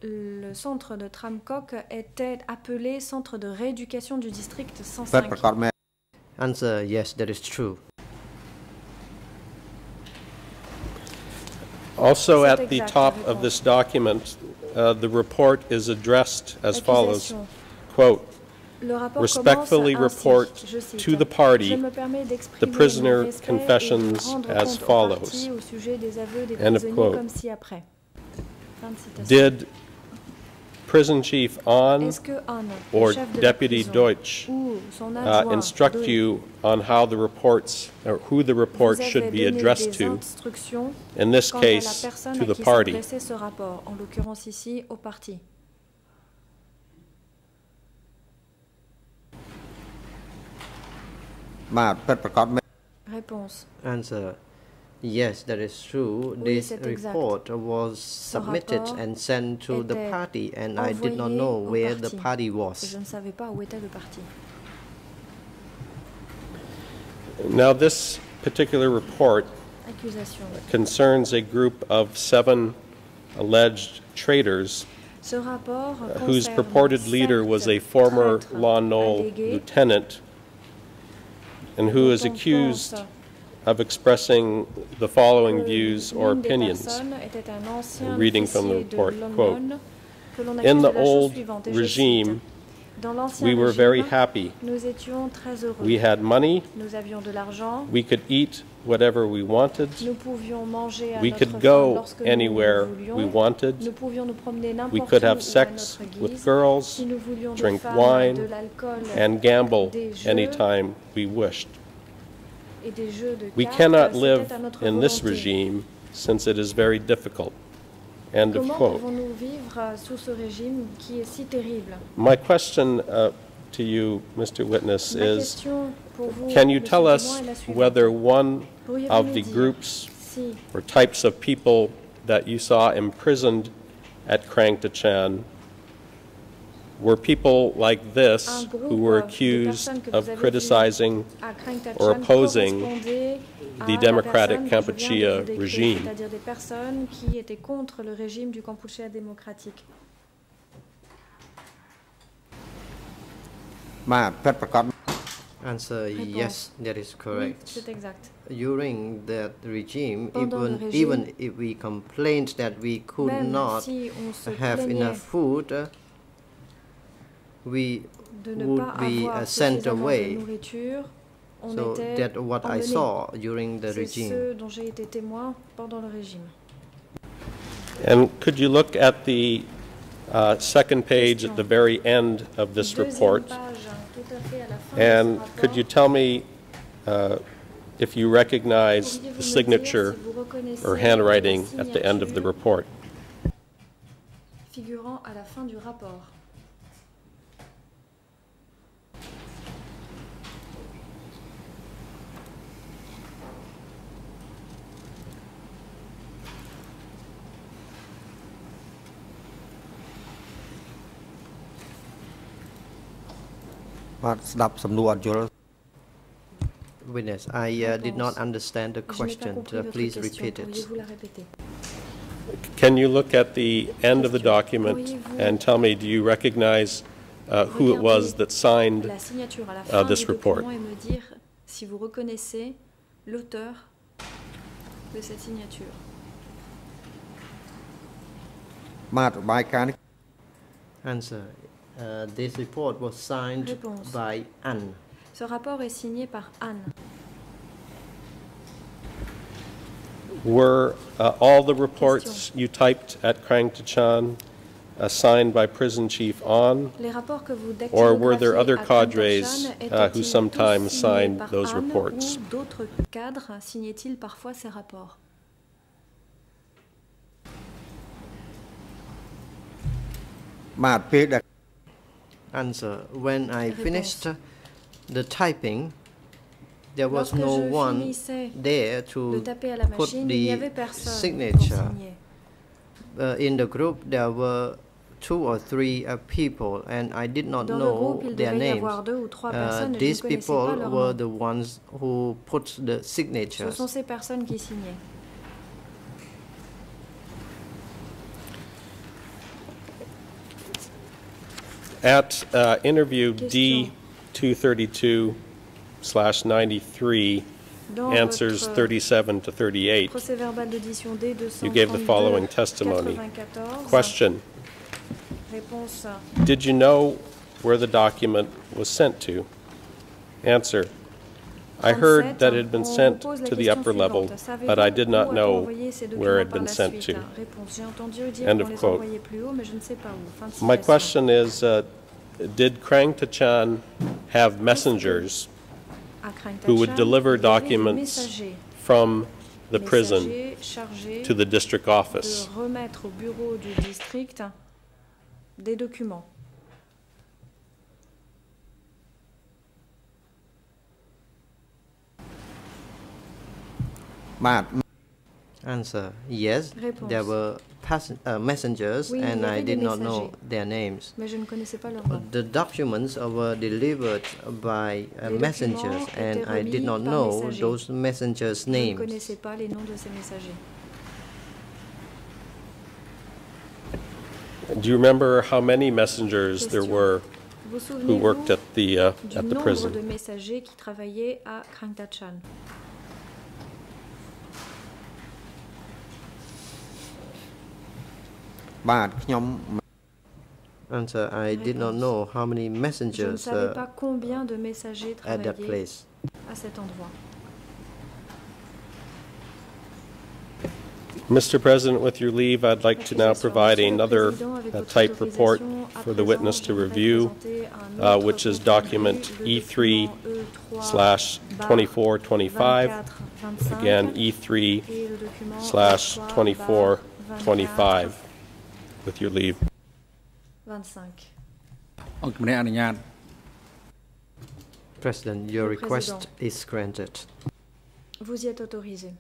Le centre de Tramcock était appelé centre de rééducation du district 105. Answer, yes, that is true. Also, at the top of this document, uh, the report is addressed as follows, quote, Respectfully report to the party Je me permets the prisoner mon respect et de confessions as follows. parti au sujet des des End of quote. comme ci-après. Fin de. Did prison chief on or Deputy Duch uh, instruct you on how the reports or who the report should be addressed to, in this case, to the party. Answer yes, that is true. This c'est exact. report was submitted and sent to the party, and I did not know au where the party Et je was. ne savais pas où était le parti. Now, this particular report Accusation. concerns a group of seven alleged traitors Ce rapport uh, whose purported leader was a former Law Lon lieutenant and who is accused pense of expressing the following views or opinions. personnes était un ancien Reading from the report, quote, In the de la chose old suivante, et je regime, cite, Dans l'ancien we were very happy. nous étions très heureux. We had money, Nous avions de l'argent, we could eat whatever we wanted, nous pouvions manger à we could go anywhere we wanted, nous pouvions nous promener we could have sex with girls, si nous voulions des drink wine, and gamble anytime we wished. et des jeux de We cannot live in this regime since it is very difficult. End of quote. euh, sous ce régime qui est si terrible My question uh, to you, Mr. Witness, is question pour vous, can you tell us témoin, est la suivante. whether one of the groups or types of people that you saw imprisoned at Krangtachan were people like this who were accused of criticizing or opposing the democratic Kampuchea regime. Answer yes, that is correct. During that regime, even, even if we complained that we could not have enough food, we would be uh, sent away. de nourriture, on So était that's what I saw during the regime. ce dont été témoin pendant le régime. And could you look at the uh, second page at the very end of this Deuxième report? page, tout à fait à la fin And could you tell me uh, if you recognize the signature si vous reconnaissez or handwriting at the end of the signature report? figurant à la fin du rapport. " បាទស្ដាប់សំណួរអត់យល់ Witness, I uh, did not understand the Je n'ai pas question. compris Uh, votre please question. repeat it. Pourriez-vous la répéter Can you look at the end of the document Pourriez-vous and tell me, do you recognize uh, who it was Regardez that signed La signature à la uh, fin this du report. document et me dire si vous reconnaissez l'auteur de cette signature. បាទរបាយការណ៍នេះ Answer. uh, this report was signed Réponse. by Anne. Ce rapport est signé par Anne. Were uh, all the reports Question. you typed at Krang uh, signed by prison chief on, or were there other cadres uh, who sometimes signed those Anne reports? D'autres cadres signaient-ils parfois ces rapports? Answer. When I finished the typing, there was no one there to taper à la put the signature. Uh, in the group, there were two or three uh, people, and I did not Dans know groupe, their names. avoir deux ou trois Uh, personnes et je these people were nom. the ones who put the Ce signatures. sont ces personnes qui signaient. At uh, interview D232, slash 93 Dans answers votre 37 to 38. procès verbal d'audition D You gave the following testimony. 94. Question, Réponse did you know where the document was sent to? Answer, I heard that it had been sent to the upper level, but I did not know where it had been sent to. End of quote. My question is, uh, did Krang Tachan have messengers who would deliver documents from the prison to the district office? de remettre au bureau du district des documents. ။ បាទ Answer yes. Réponse. There were pass- uh, messengers, Oui, and I did not know their names. Mais je ne connaissais pas leur nom. The documents were delivered by uh, messengers, and I did not know messager. those messengers' Je ne names. connaissais pas les noms de ces messagers. Do you remember how many messengers there were who worked souvenez-vous at the, uh, du at the nombre prison? de messagers qui travaillaient à Krang Tachan ။ បាទខ្ញុំមិន Answer I did not Réponse. know how many Je ne messengers savais uh, pas combien de messagers at that travaillaient place. à cet endroit. Mr. President, with your leave, I'd like to now Accusation. provide Monsieur le another Président, avec uh, votre type report autorisation, à for the présent, witness to j'aimerais review, présenter un uh, autre which is compte document rendu, le E3 document E3 slash barre 2425, 24, 25, again, E3 et le document slash E3 barre 2425, with your leave. 25. អង្គជំនះអនុញ្ញាត President, your Le request Président. is granted. Vous y êtes autorisé.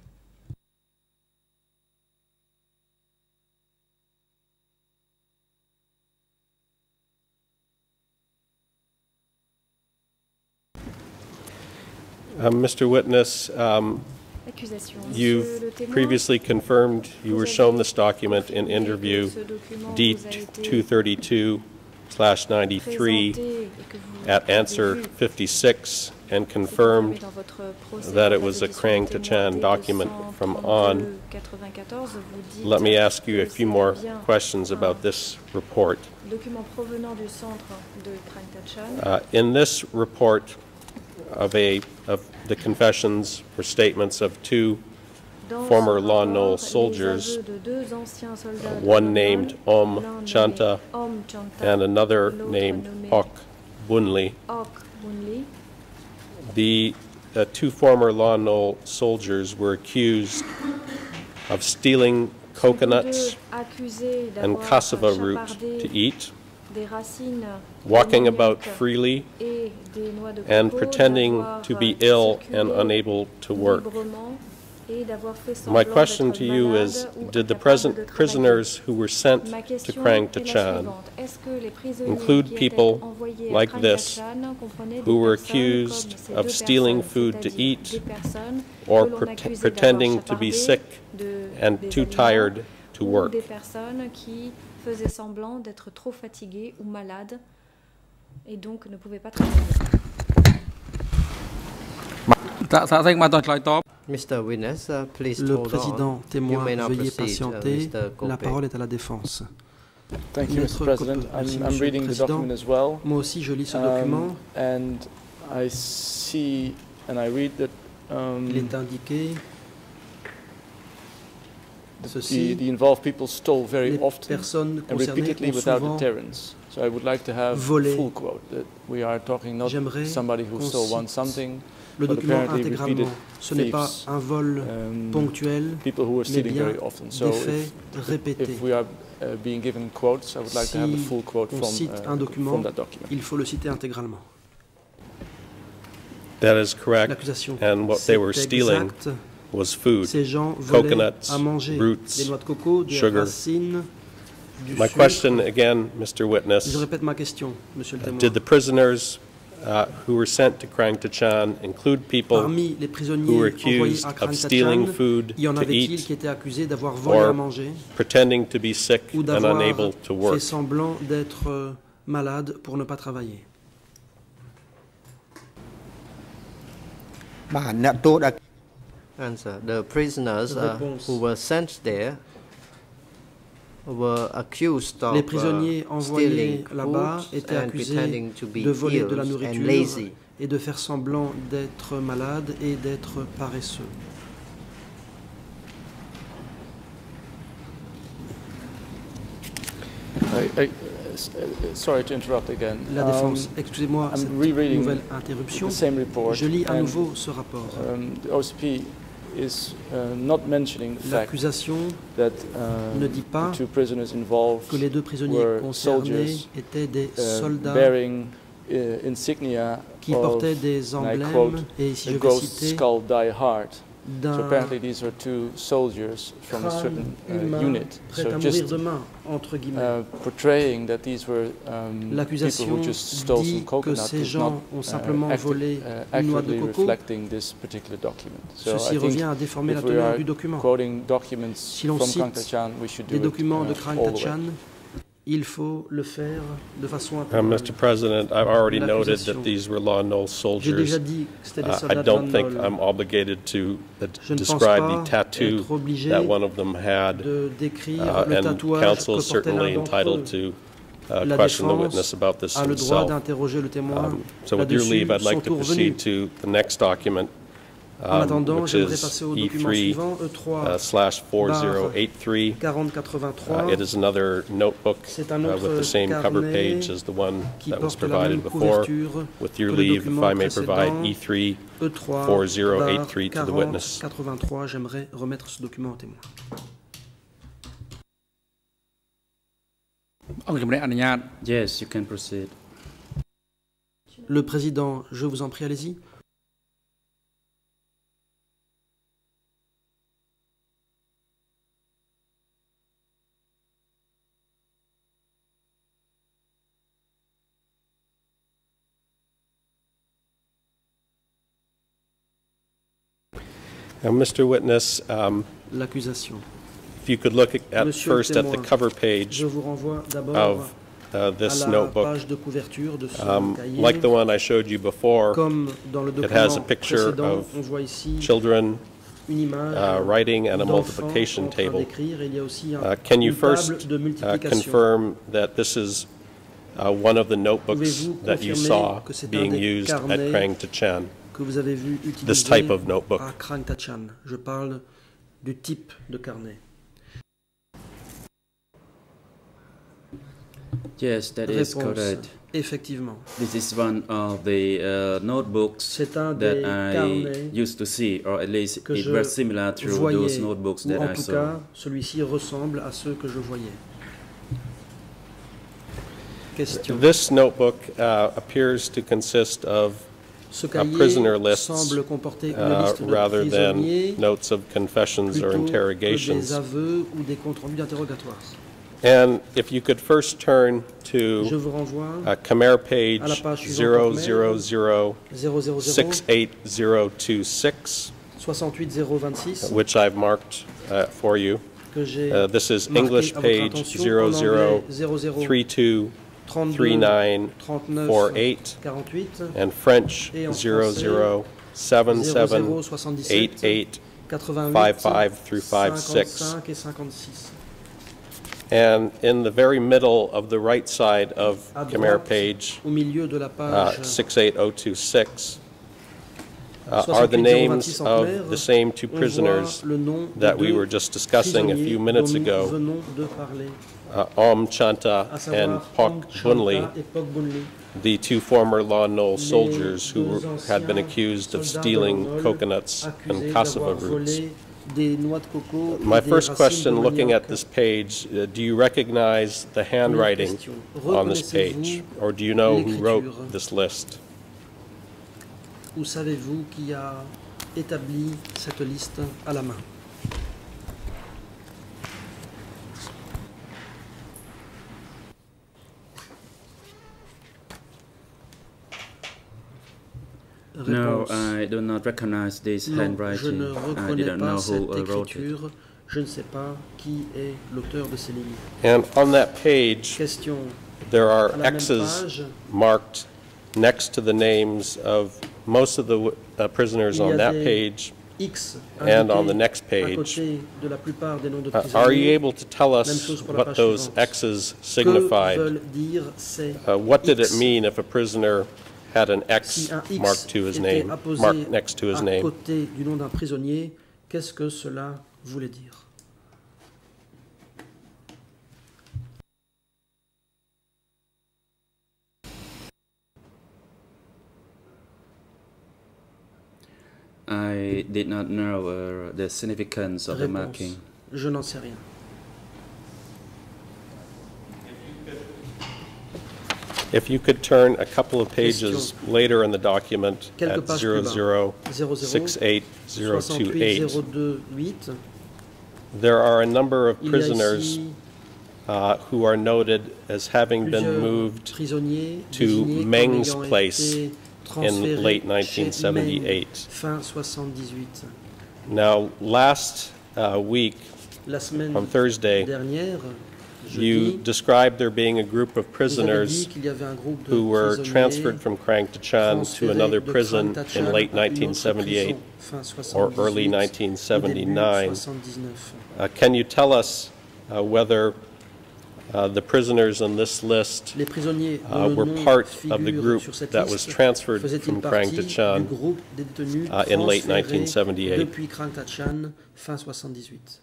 Uh, Mr. Witness, um, Accusation. Monsieur le you've previously confirmed you were shown this document in interview D vous a été 232 slash 93 présenté et que vous at answer 56 and confirmed confirmé dans votre procès that it was a Krang Tachan document from on. 94, vous dites Let me ask you a few more questions about this report. un document provenant du centre de Krang Tachan. Uh, In this report of a, of the confessions or statements of two former Lon Nol soldiers, aveux de deux anciens soldats de one named Om Chanta and another named nommé Hok Bunli. Ok Bunli. The uh, two former Lon Nol soldiers were accused of stealing coconuts and cassava root to eat, walking about freely, et des noix de and pretending to be ill and unable to work. librement et d'avoir fait My question to you is, did the present prisoners who were sent to Krang Tachan suivante. Est-ce que les prisonniers include people étaient envoyés à like this who were accused of stealing food to eat or que l'on prete- accusait pretending to be sick and too tired to work. et donc ne pouvaient pas travailler. Le président témoin, veuillez patienter. La parole est à la défense. Thank you, Mr. President. I'm, reading the document as well. Moi aussi, je lis ce um, document. And I see and I read that, um, Il est indiqué ceci. the involved people stole very often and repeatedly without deterrence. So I would like to have volé. full quote that we are talking not somebody who stole one cite something, le but document apparently intégralement. repeated Ce n'est pas thieves, un vol um, ponctuel, people who were stealing very often. So des if, répétés. if we are uh, being given quotes, I would like to have a full quote from, cite uh, un document, from that document. Il faut le citer intégralement. That is correct. And what they were stealing exact. Was food. Ces gens volaient coconuts, à manger roots, des noix de coco, des sugar. racines, du My sucre. question again, Mr. Je Witness, répète ma question, monsieur le témoin. did the prisoners uh, who were sent to Krang Tachan include people Parmi les who prisonniers were envoyés accused à of stealing food y en to avait-il eat qui étaient accusés d'avoir volé or à manger pretending to be sick ou and d'avoir unable to fait work? semblant d'être euh, malade pour ne pas travailler? Answer. The prisoners uh, Réponse. who were sent there were accused of Les prisonniers uh, envoyés stealing là-bas food étaient and accusés pretending to be de voler de la ill and nourriture lazy. et de faire semblant d'être malades et d'être paresseux. I, I, uh, s- sorry to interrupt again. La Um, défense, excusez-moi I'm cette nouvelle interruption. the same report. Je lis à and, nouveau ce rapport. Um, the OCP is uh, not mentioning the fact that uh, ne dit pas the two prisoners involved que les deux prisonniers were concernés soldiers, étaient des uh, bearing uh, insignia qui portaient des emblèmes, quote, et si je vais ghost citer, skull die hard. So d'un apparently these are two soldiers from a crâne certain uh, humain unit. prêt So à mourir just demain, entre guillemets. uh, portraying that these were um, people L'accusation who just stole dit some que coconut ces is gens not ont uh, simplement acti- volé uh, une noix de accurately coco. reflecting this particular document. So Ceci I think revient à déformer la if we teneur are du document. quoting documents Si l'on from cite Krang Tachan, we should do Des it, documents uh, de Krang all the way. Tachan, il faut le faire de façon Uh. Mr. President, I've already noted that these were Law déjà soldiers. dit que c'était des Uh, I don't think I'm obligated to uh, Je ne pense describe the tattoo that one of them had. de uh, And counsel is certainly entitled to uh, question the witness about this a le droit himself. le témoin Um, So with your leave, I'd like to proceed to the next document, En um, attendant, which j'aimerais is passer au document E3 suivant, uh, E3 slash 4083. 4083, Uh, It is another notebook C'est un uh, with autre the same cover carnet page as the one qui that was porte la même provided before. couverture With your que le leave, if document I may provide précédent. E3 E3 4083 to the 40 witness. 83, j'aimerais remettre ce document au témoin. អង្គជំរះអនុញ្ញាត Yes, you can proceed. Le président, je vous en prie, allez-y. Now, Mr. Witness, um, L'accusation. if you could look at Monsieur le first at the témoin, cover page Je vous renvoie d'abord of uh, à this la notebook. page de couverture de ce Um, cahier. Like the one I showed you before, Comme dans le it has a picture précédent, of on voit ici children une image uh, writing and a d'enfants multiplication en train table. d'écrire. Il y a aussi un- Uh, Can you une table first de uh, multiplication. confirm that this is uh, one of the notebooks Pouvez-vous that you confirmer saw que c'est un being des used at carnets Krang Tachan? Que vous avez vu This utiliser type of notebook. à Krang Tachan. Je parle du type de carnet. Yes, that is Réponse. correct. Effectivement. This is one of the uh, notebooks C'est un that des I carnets used to see, or at least que it was similar to those voyais, notebooks ou that en I tout saw. cas, celui-ci ressemble à ceux que je voyais. Question. This notebook uh, appears to consist of Ce a prisoner lists, semble comporter une uh, rather than notes of confessions or interrogations. aveux ou des comptes rendus d'interrogatoire. And if you could first turn to uh, Khmer page À la page suivante, Khmer. 000 000 68026, 68026 which I've marked uh, for you. Uh, This is English page attention en anglais 00 00323948 32 39 48 and French Et en français, 007788 0077 88 55 through 56. 55 et 56. And in the very middle of the right side of Khmer page Au milieu de la uh, 68026 uh, are the names of the same two prisoners le nom des that we were just discussing a few minutes ago, venons de parler, uh, Om Chanta and Pok Bunli, the two former Lon Nol soldiers who had been accused of stealing coconuts and cassava roots. My first question, looking at this page, uh, do you recognize the handwriting on this page? Or do you know who wrote this list? Où savez-vous qui a établi cette liste à la main No, I do not recognize this Non, je handwriting. ne I didn't pas know cette who wrote it. Je ne sais pas qui est l'auteur de ces lignes. And on that page, Question there are à la même X's page. marked next to the names of most of the uh, prisoners Il y a on that page. X And on the next page, de la des noms de Uh, Are you able to tell us chose pour la what those. X's Que signified? veulent dire ces Uh, What did it mean if a prisoner had an Si X un X marked to his était name, apposé marked next to his à name? côté du nom d'un prisonnier, qu'est-ce que cela voulait dire? I did not know uh, the significance of the Réponse. marking. Je n'en sais rien. If you could turn a couple of pages later in the document Quelques at pages plus bas. 00 00 68028, there are a number of Il y a prisoners ici uh, who are noted as having been plusieurs moved prisonniers to désignés comme Meng's ayant place été in transférés late chez 1978. Fin 78. Now, last uh, week, La semaine on Thursday, dernière, you described there being a group of prisoners dit qu'il y avait un groupe de who were transferred from Krang Tachan to another prison in late à une autre 1978 or early 1979. Uh, Can you tell us uh, whether uh, the prisoners on this list uh, were part of the group that was transferred from Krang Tachan groupe des détenus uh, in late 1978? depuis Krang Tachan fin 78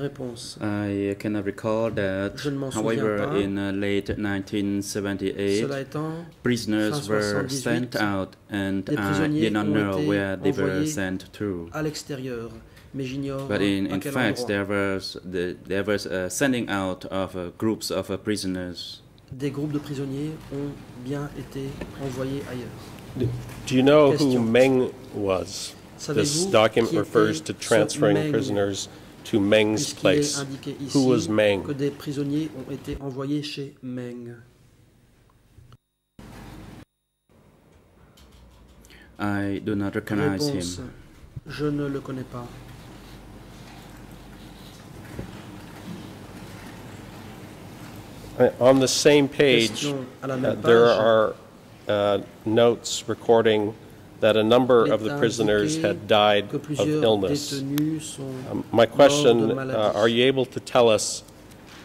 Réponse. I cannot recall that. Je ne However, pas. in uh, late 1978, étant, prisoners were sent out, and I prisonniers did not know where they were sent to. à l'extérieur, mais But in, in fact, endroit. there was the, there was a sending out of uh, groups of uh, prisoners. Des groupes de prisonniers ont bien été envoyés ailleurs. Do you know who Meng was? This document refers to ce transferring Meng prisoners to Meng's place. Who was Meng? que des prisonniers ont été envoyés chez Meng. I do not recognize Réponse. him. Je ne le connais pas. On the same page, Question à la uh, there page. are uh, notes recording that a number of the prisoners had died of illness. Um, My question, uh, are you able to tell us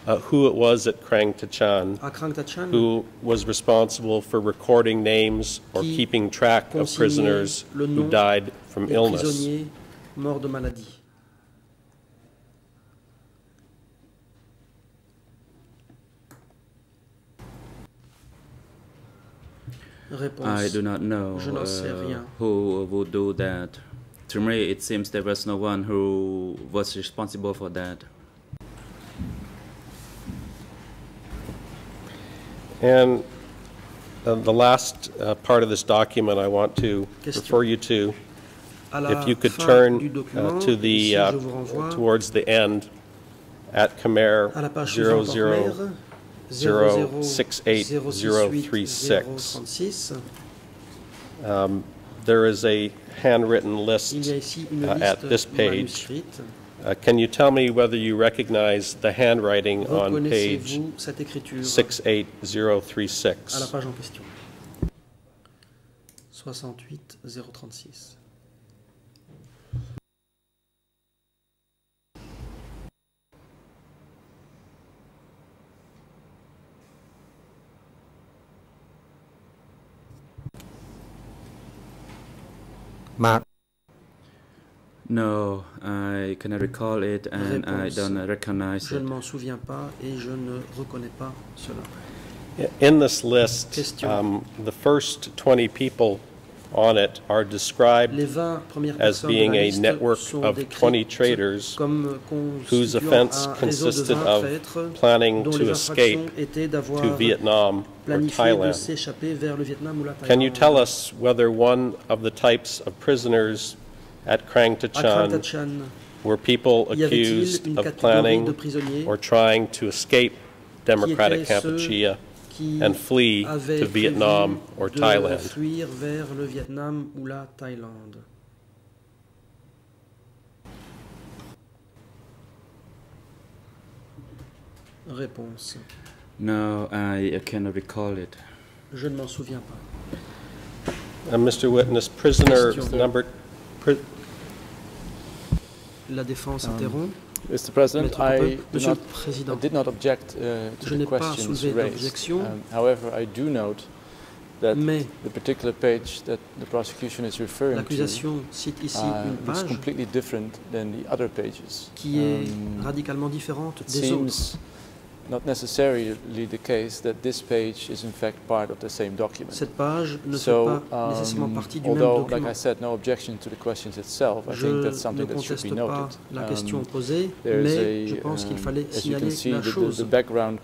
uh, who it was at Krang Tachan who was responsible for recording names or keeping track of prisoners who died from illness? prisonniers morts de maladie. Réponse. I do not know Je n'en sais uh, rien. who would do that. To me, it seems there was no one who was responsible for that. And uh, the last uh, part of this document I want to Question. refer you to, if you could turn uh, to the, uh, je vous renvoie towards the end, at Khmer à la 00, Khmer, 068 036. um, there is a handwritten Il y a list. uh, at this page. Uh, Can you tell me whether you recognize the handwriting on page Reconnaissez-vous cette écriture à la 68036? page en question 68 036. Mark No, I cannot recall it, and I don't recognize Je it. ne m'en souviens pas et je ne reconnais pas cela. In this list, um, the first 20 people on it are described Les 20 premières as being a network of 20 traders whose offense un réseau de consisted of planning to escape to Vietnam or Thailand. s'échapper vers le Vietnam ou la Thaïlande. Can you tell us whether one of the types of prisoners at Krang Tachan were people accused of planning or trying to escape Democratic Kampuchea qui and flee avaient to Vietnam or de Thailand? fuir vers le Vietnam ou la Thaïlande Réponse. No, I, cannot recall it. Je ne m'en souviens pas. Uh, Mr. Witness, prisoner Question. number, pri- La défense Um, interrompt. Mr. President, I, Monsieur not, le Président, did not object uh, to Je the n'ai pas questions soulevé raised. d'objection. Um, however, I do note that mais the particular page that the prosecution is referring to l'accusation cite ici uh, une page completely different than the other pages. qui est Um, radicalement différente des autres. Not necessarily the case that this page is in fact part of the same document. Cette page ne So, pas nécessairement um, partie du même although, like. I said, no objection to the questions itself, I Je think that's something that should be noted. la Um, question posée, there's mais a, je pense qu'il um, fallait as you can signaler see, la the, the, the background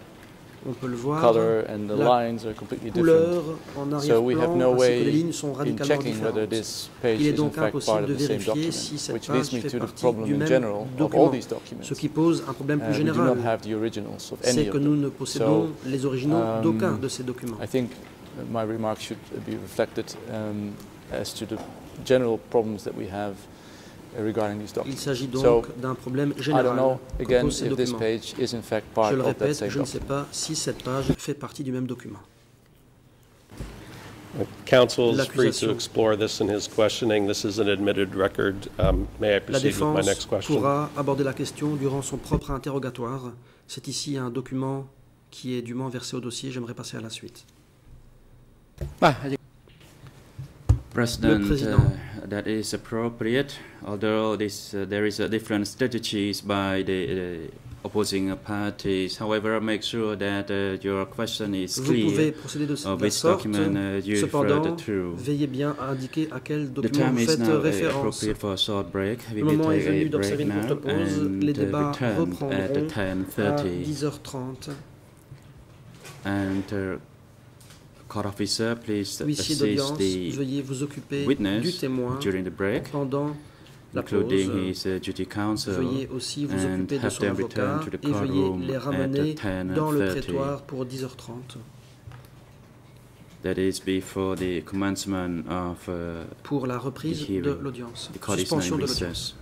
On peut le voir, color and the la lines are completely different. couleur en So we have no arrière-plan ainsi que way les lignes sont in radicalement checking whether différentes. this page Il est is in donc fact part impossible of de the same vérifier document, si cette which page leads me fait to the partie problem du in même general of all document. these documents. Ce qui pose un problème Uh, plus we do général, not have the originals of any c'est que of nous them. ne possédons les originaux um, d'aucun de ces documents. I think uh, my remarks should be reflected um, as to the general problems that we have uh, regarding these Il documents. s'agit So, donc d'un problème général know, que again, posent ces if this documents. page is in fact part Je le of that répète, same je ne sais pas si cette page fait partie du même document. uh, counsel is free to explore this in his questioning. This is an admitted record. Um, May I La proceed with my défense next question? pourra aborder la question durant son propre interrogatoire. C'est ici un document qui est dûment versé au dossier. J'aimerais passer à la suite. Bah, President, Président. That is appropriate, although this, uh, there is a different strategies by the uh, opposing parties. However, make sure that uh, your question is Vous pouvez clear procéder de cette which sorte. document uh, you Cependant, to. veillez bien à indiquer à quel The document time vous is faites now uh, référence. for a short break. We Le will moment est take venu a d'observer break une courte now pause. and Les débats return at reprendront à 10.30. 10h30. And uh, court officer, please assist the veuillez vous occuper du witness témoin during the break, pendant la pause. his uh, duty counsel. Veuillez aussi vous and occuper de have son them return avocat to the et veuillez les ramener 10:30. dans le prétoire pour 10h30 That is before the commencement of uh, pour la reprise The hearing. de l'audience. Suspension de l'audience.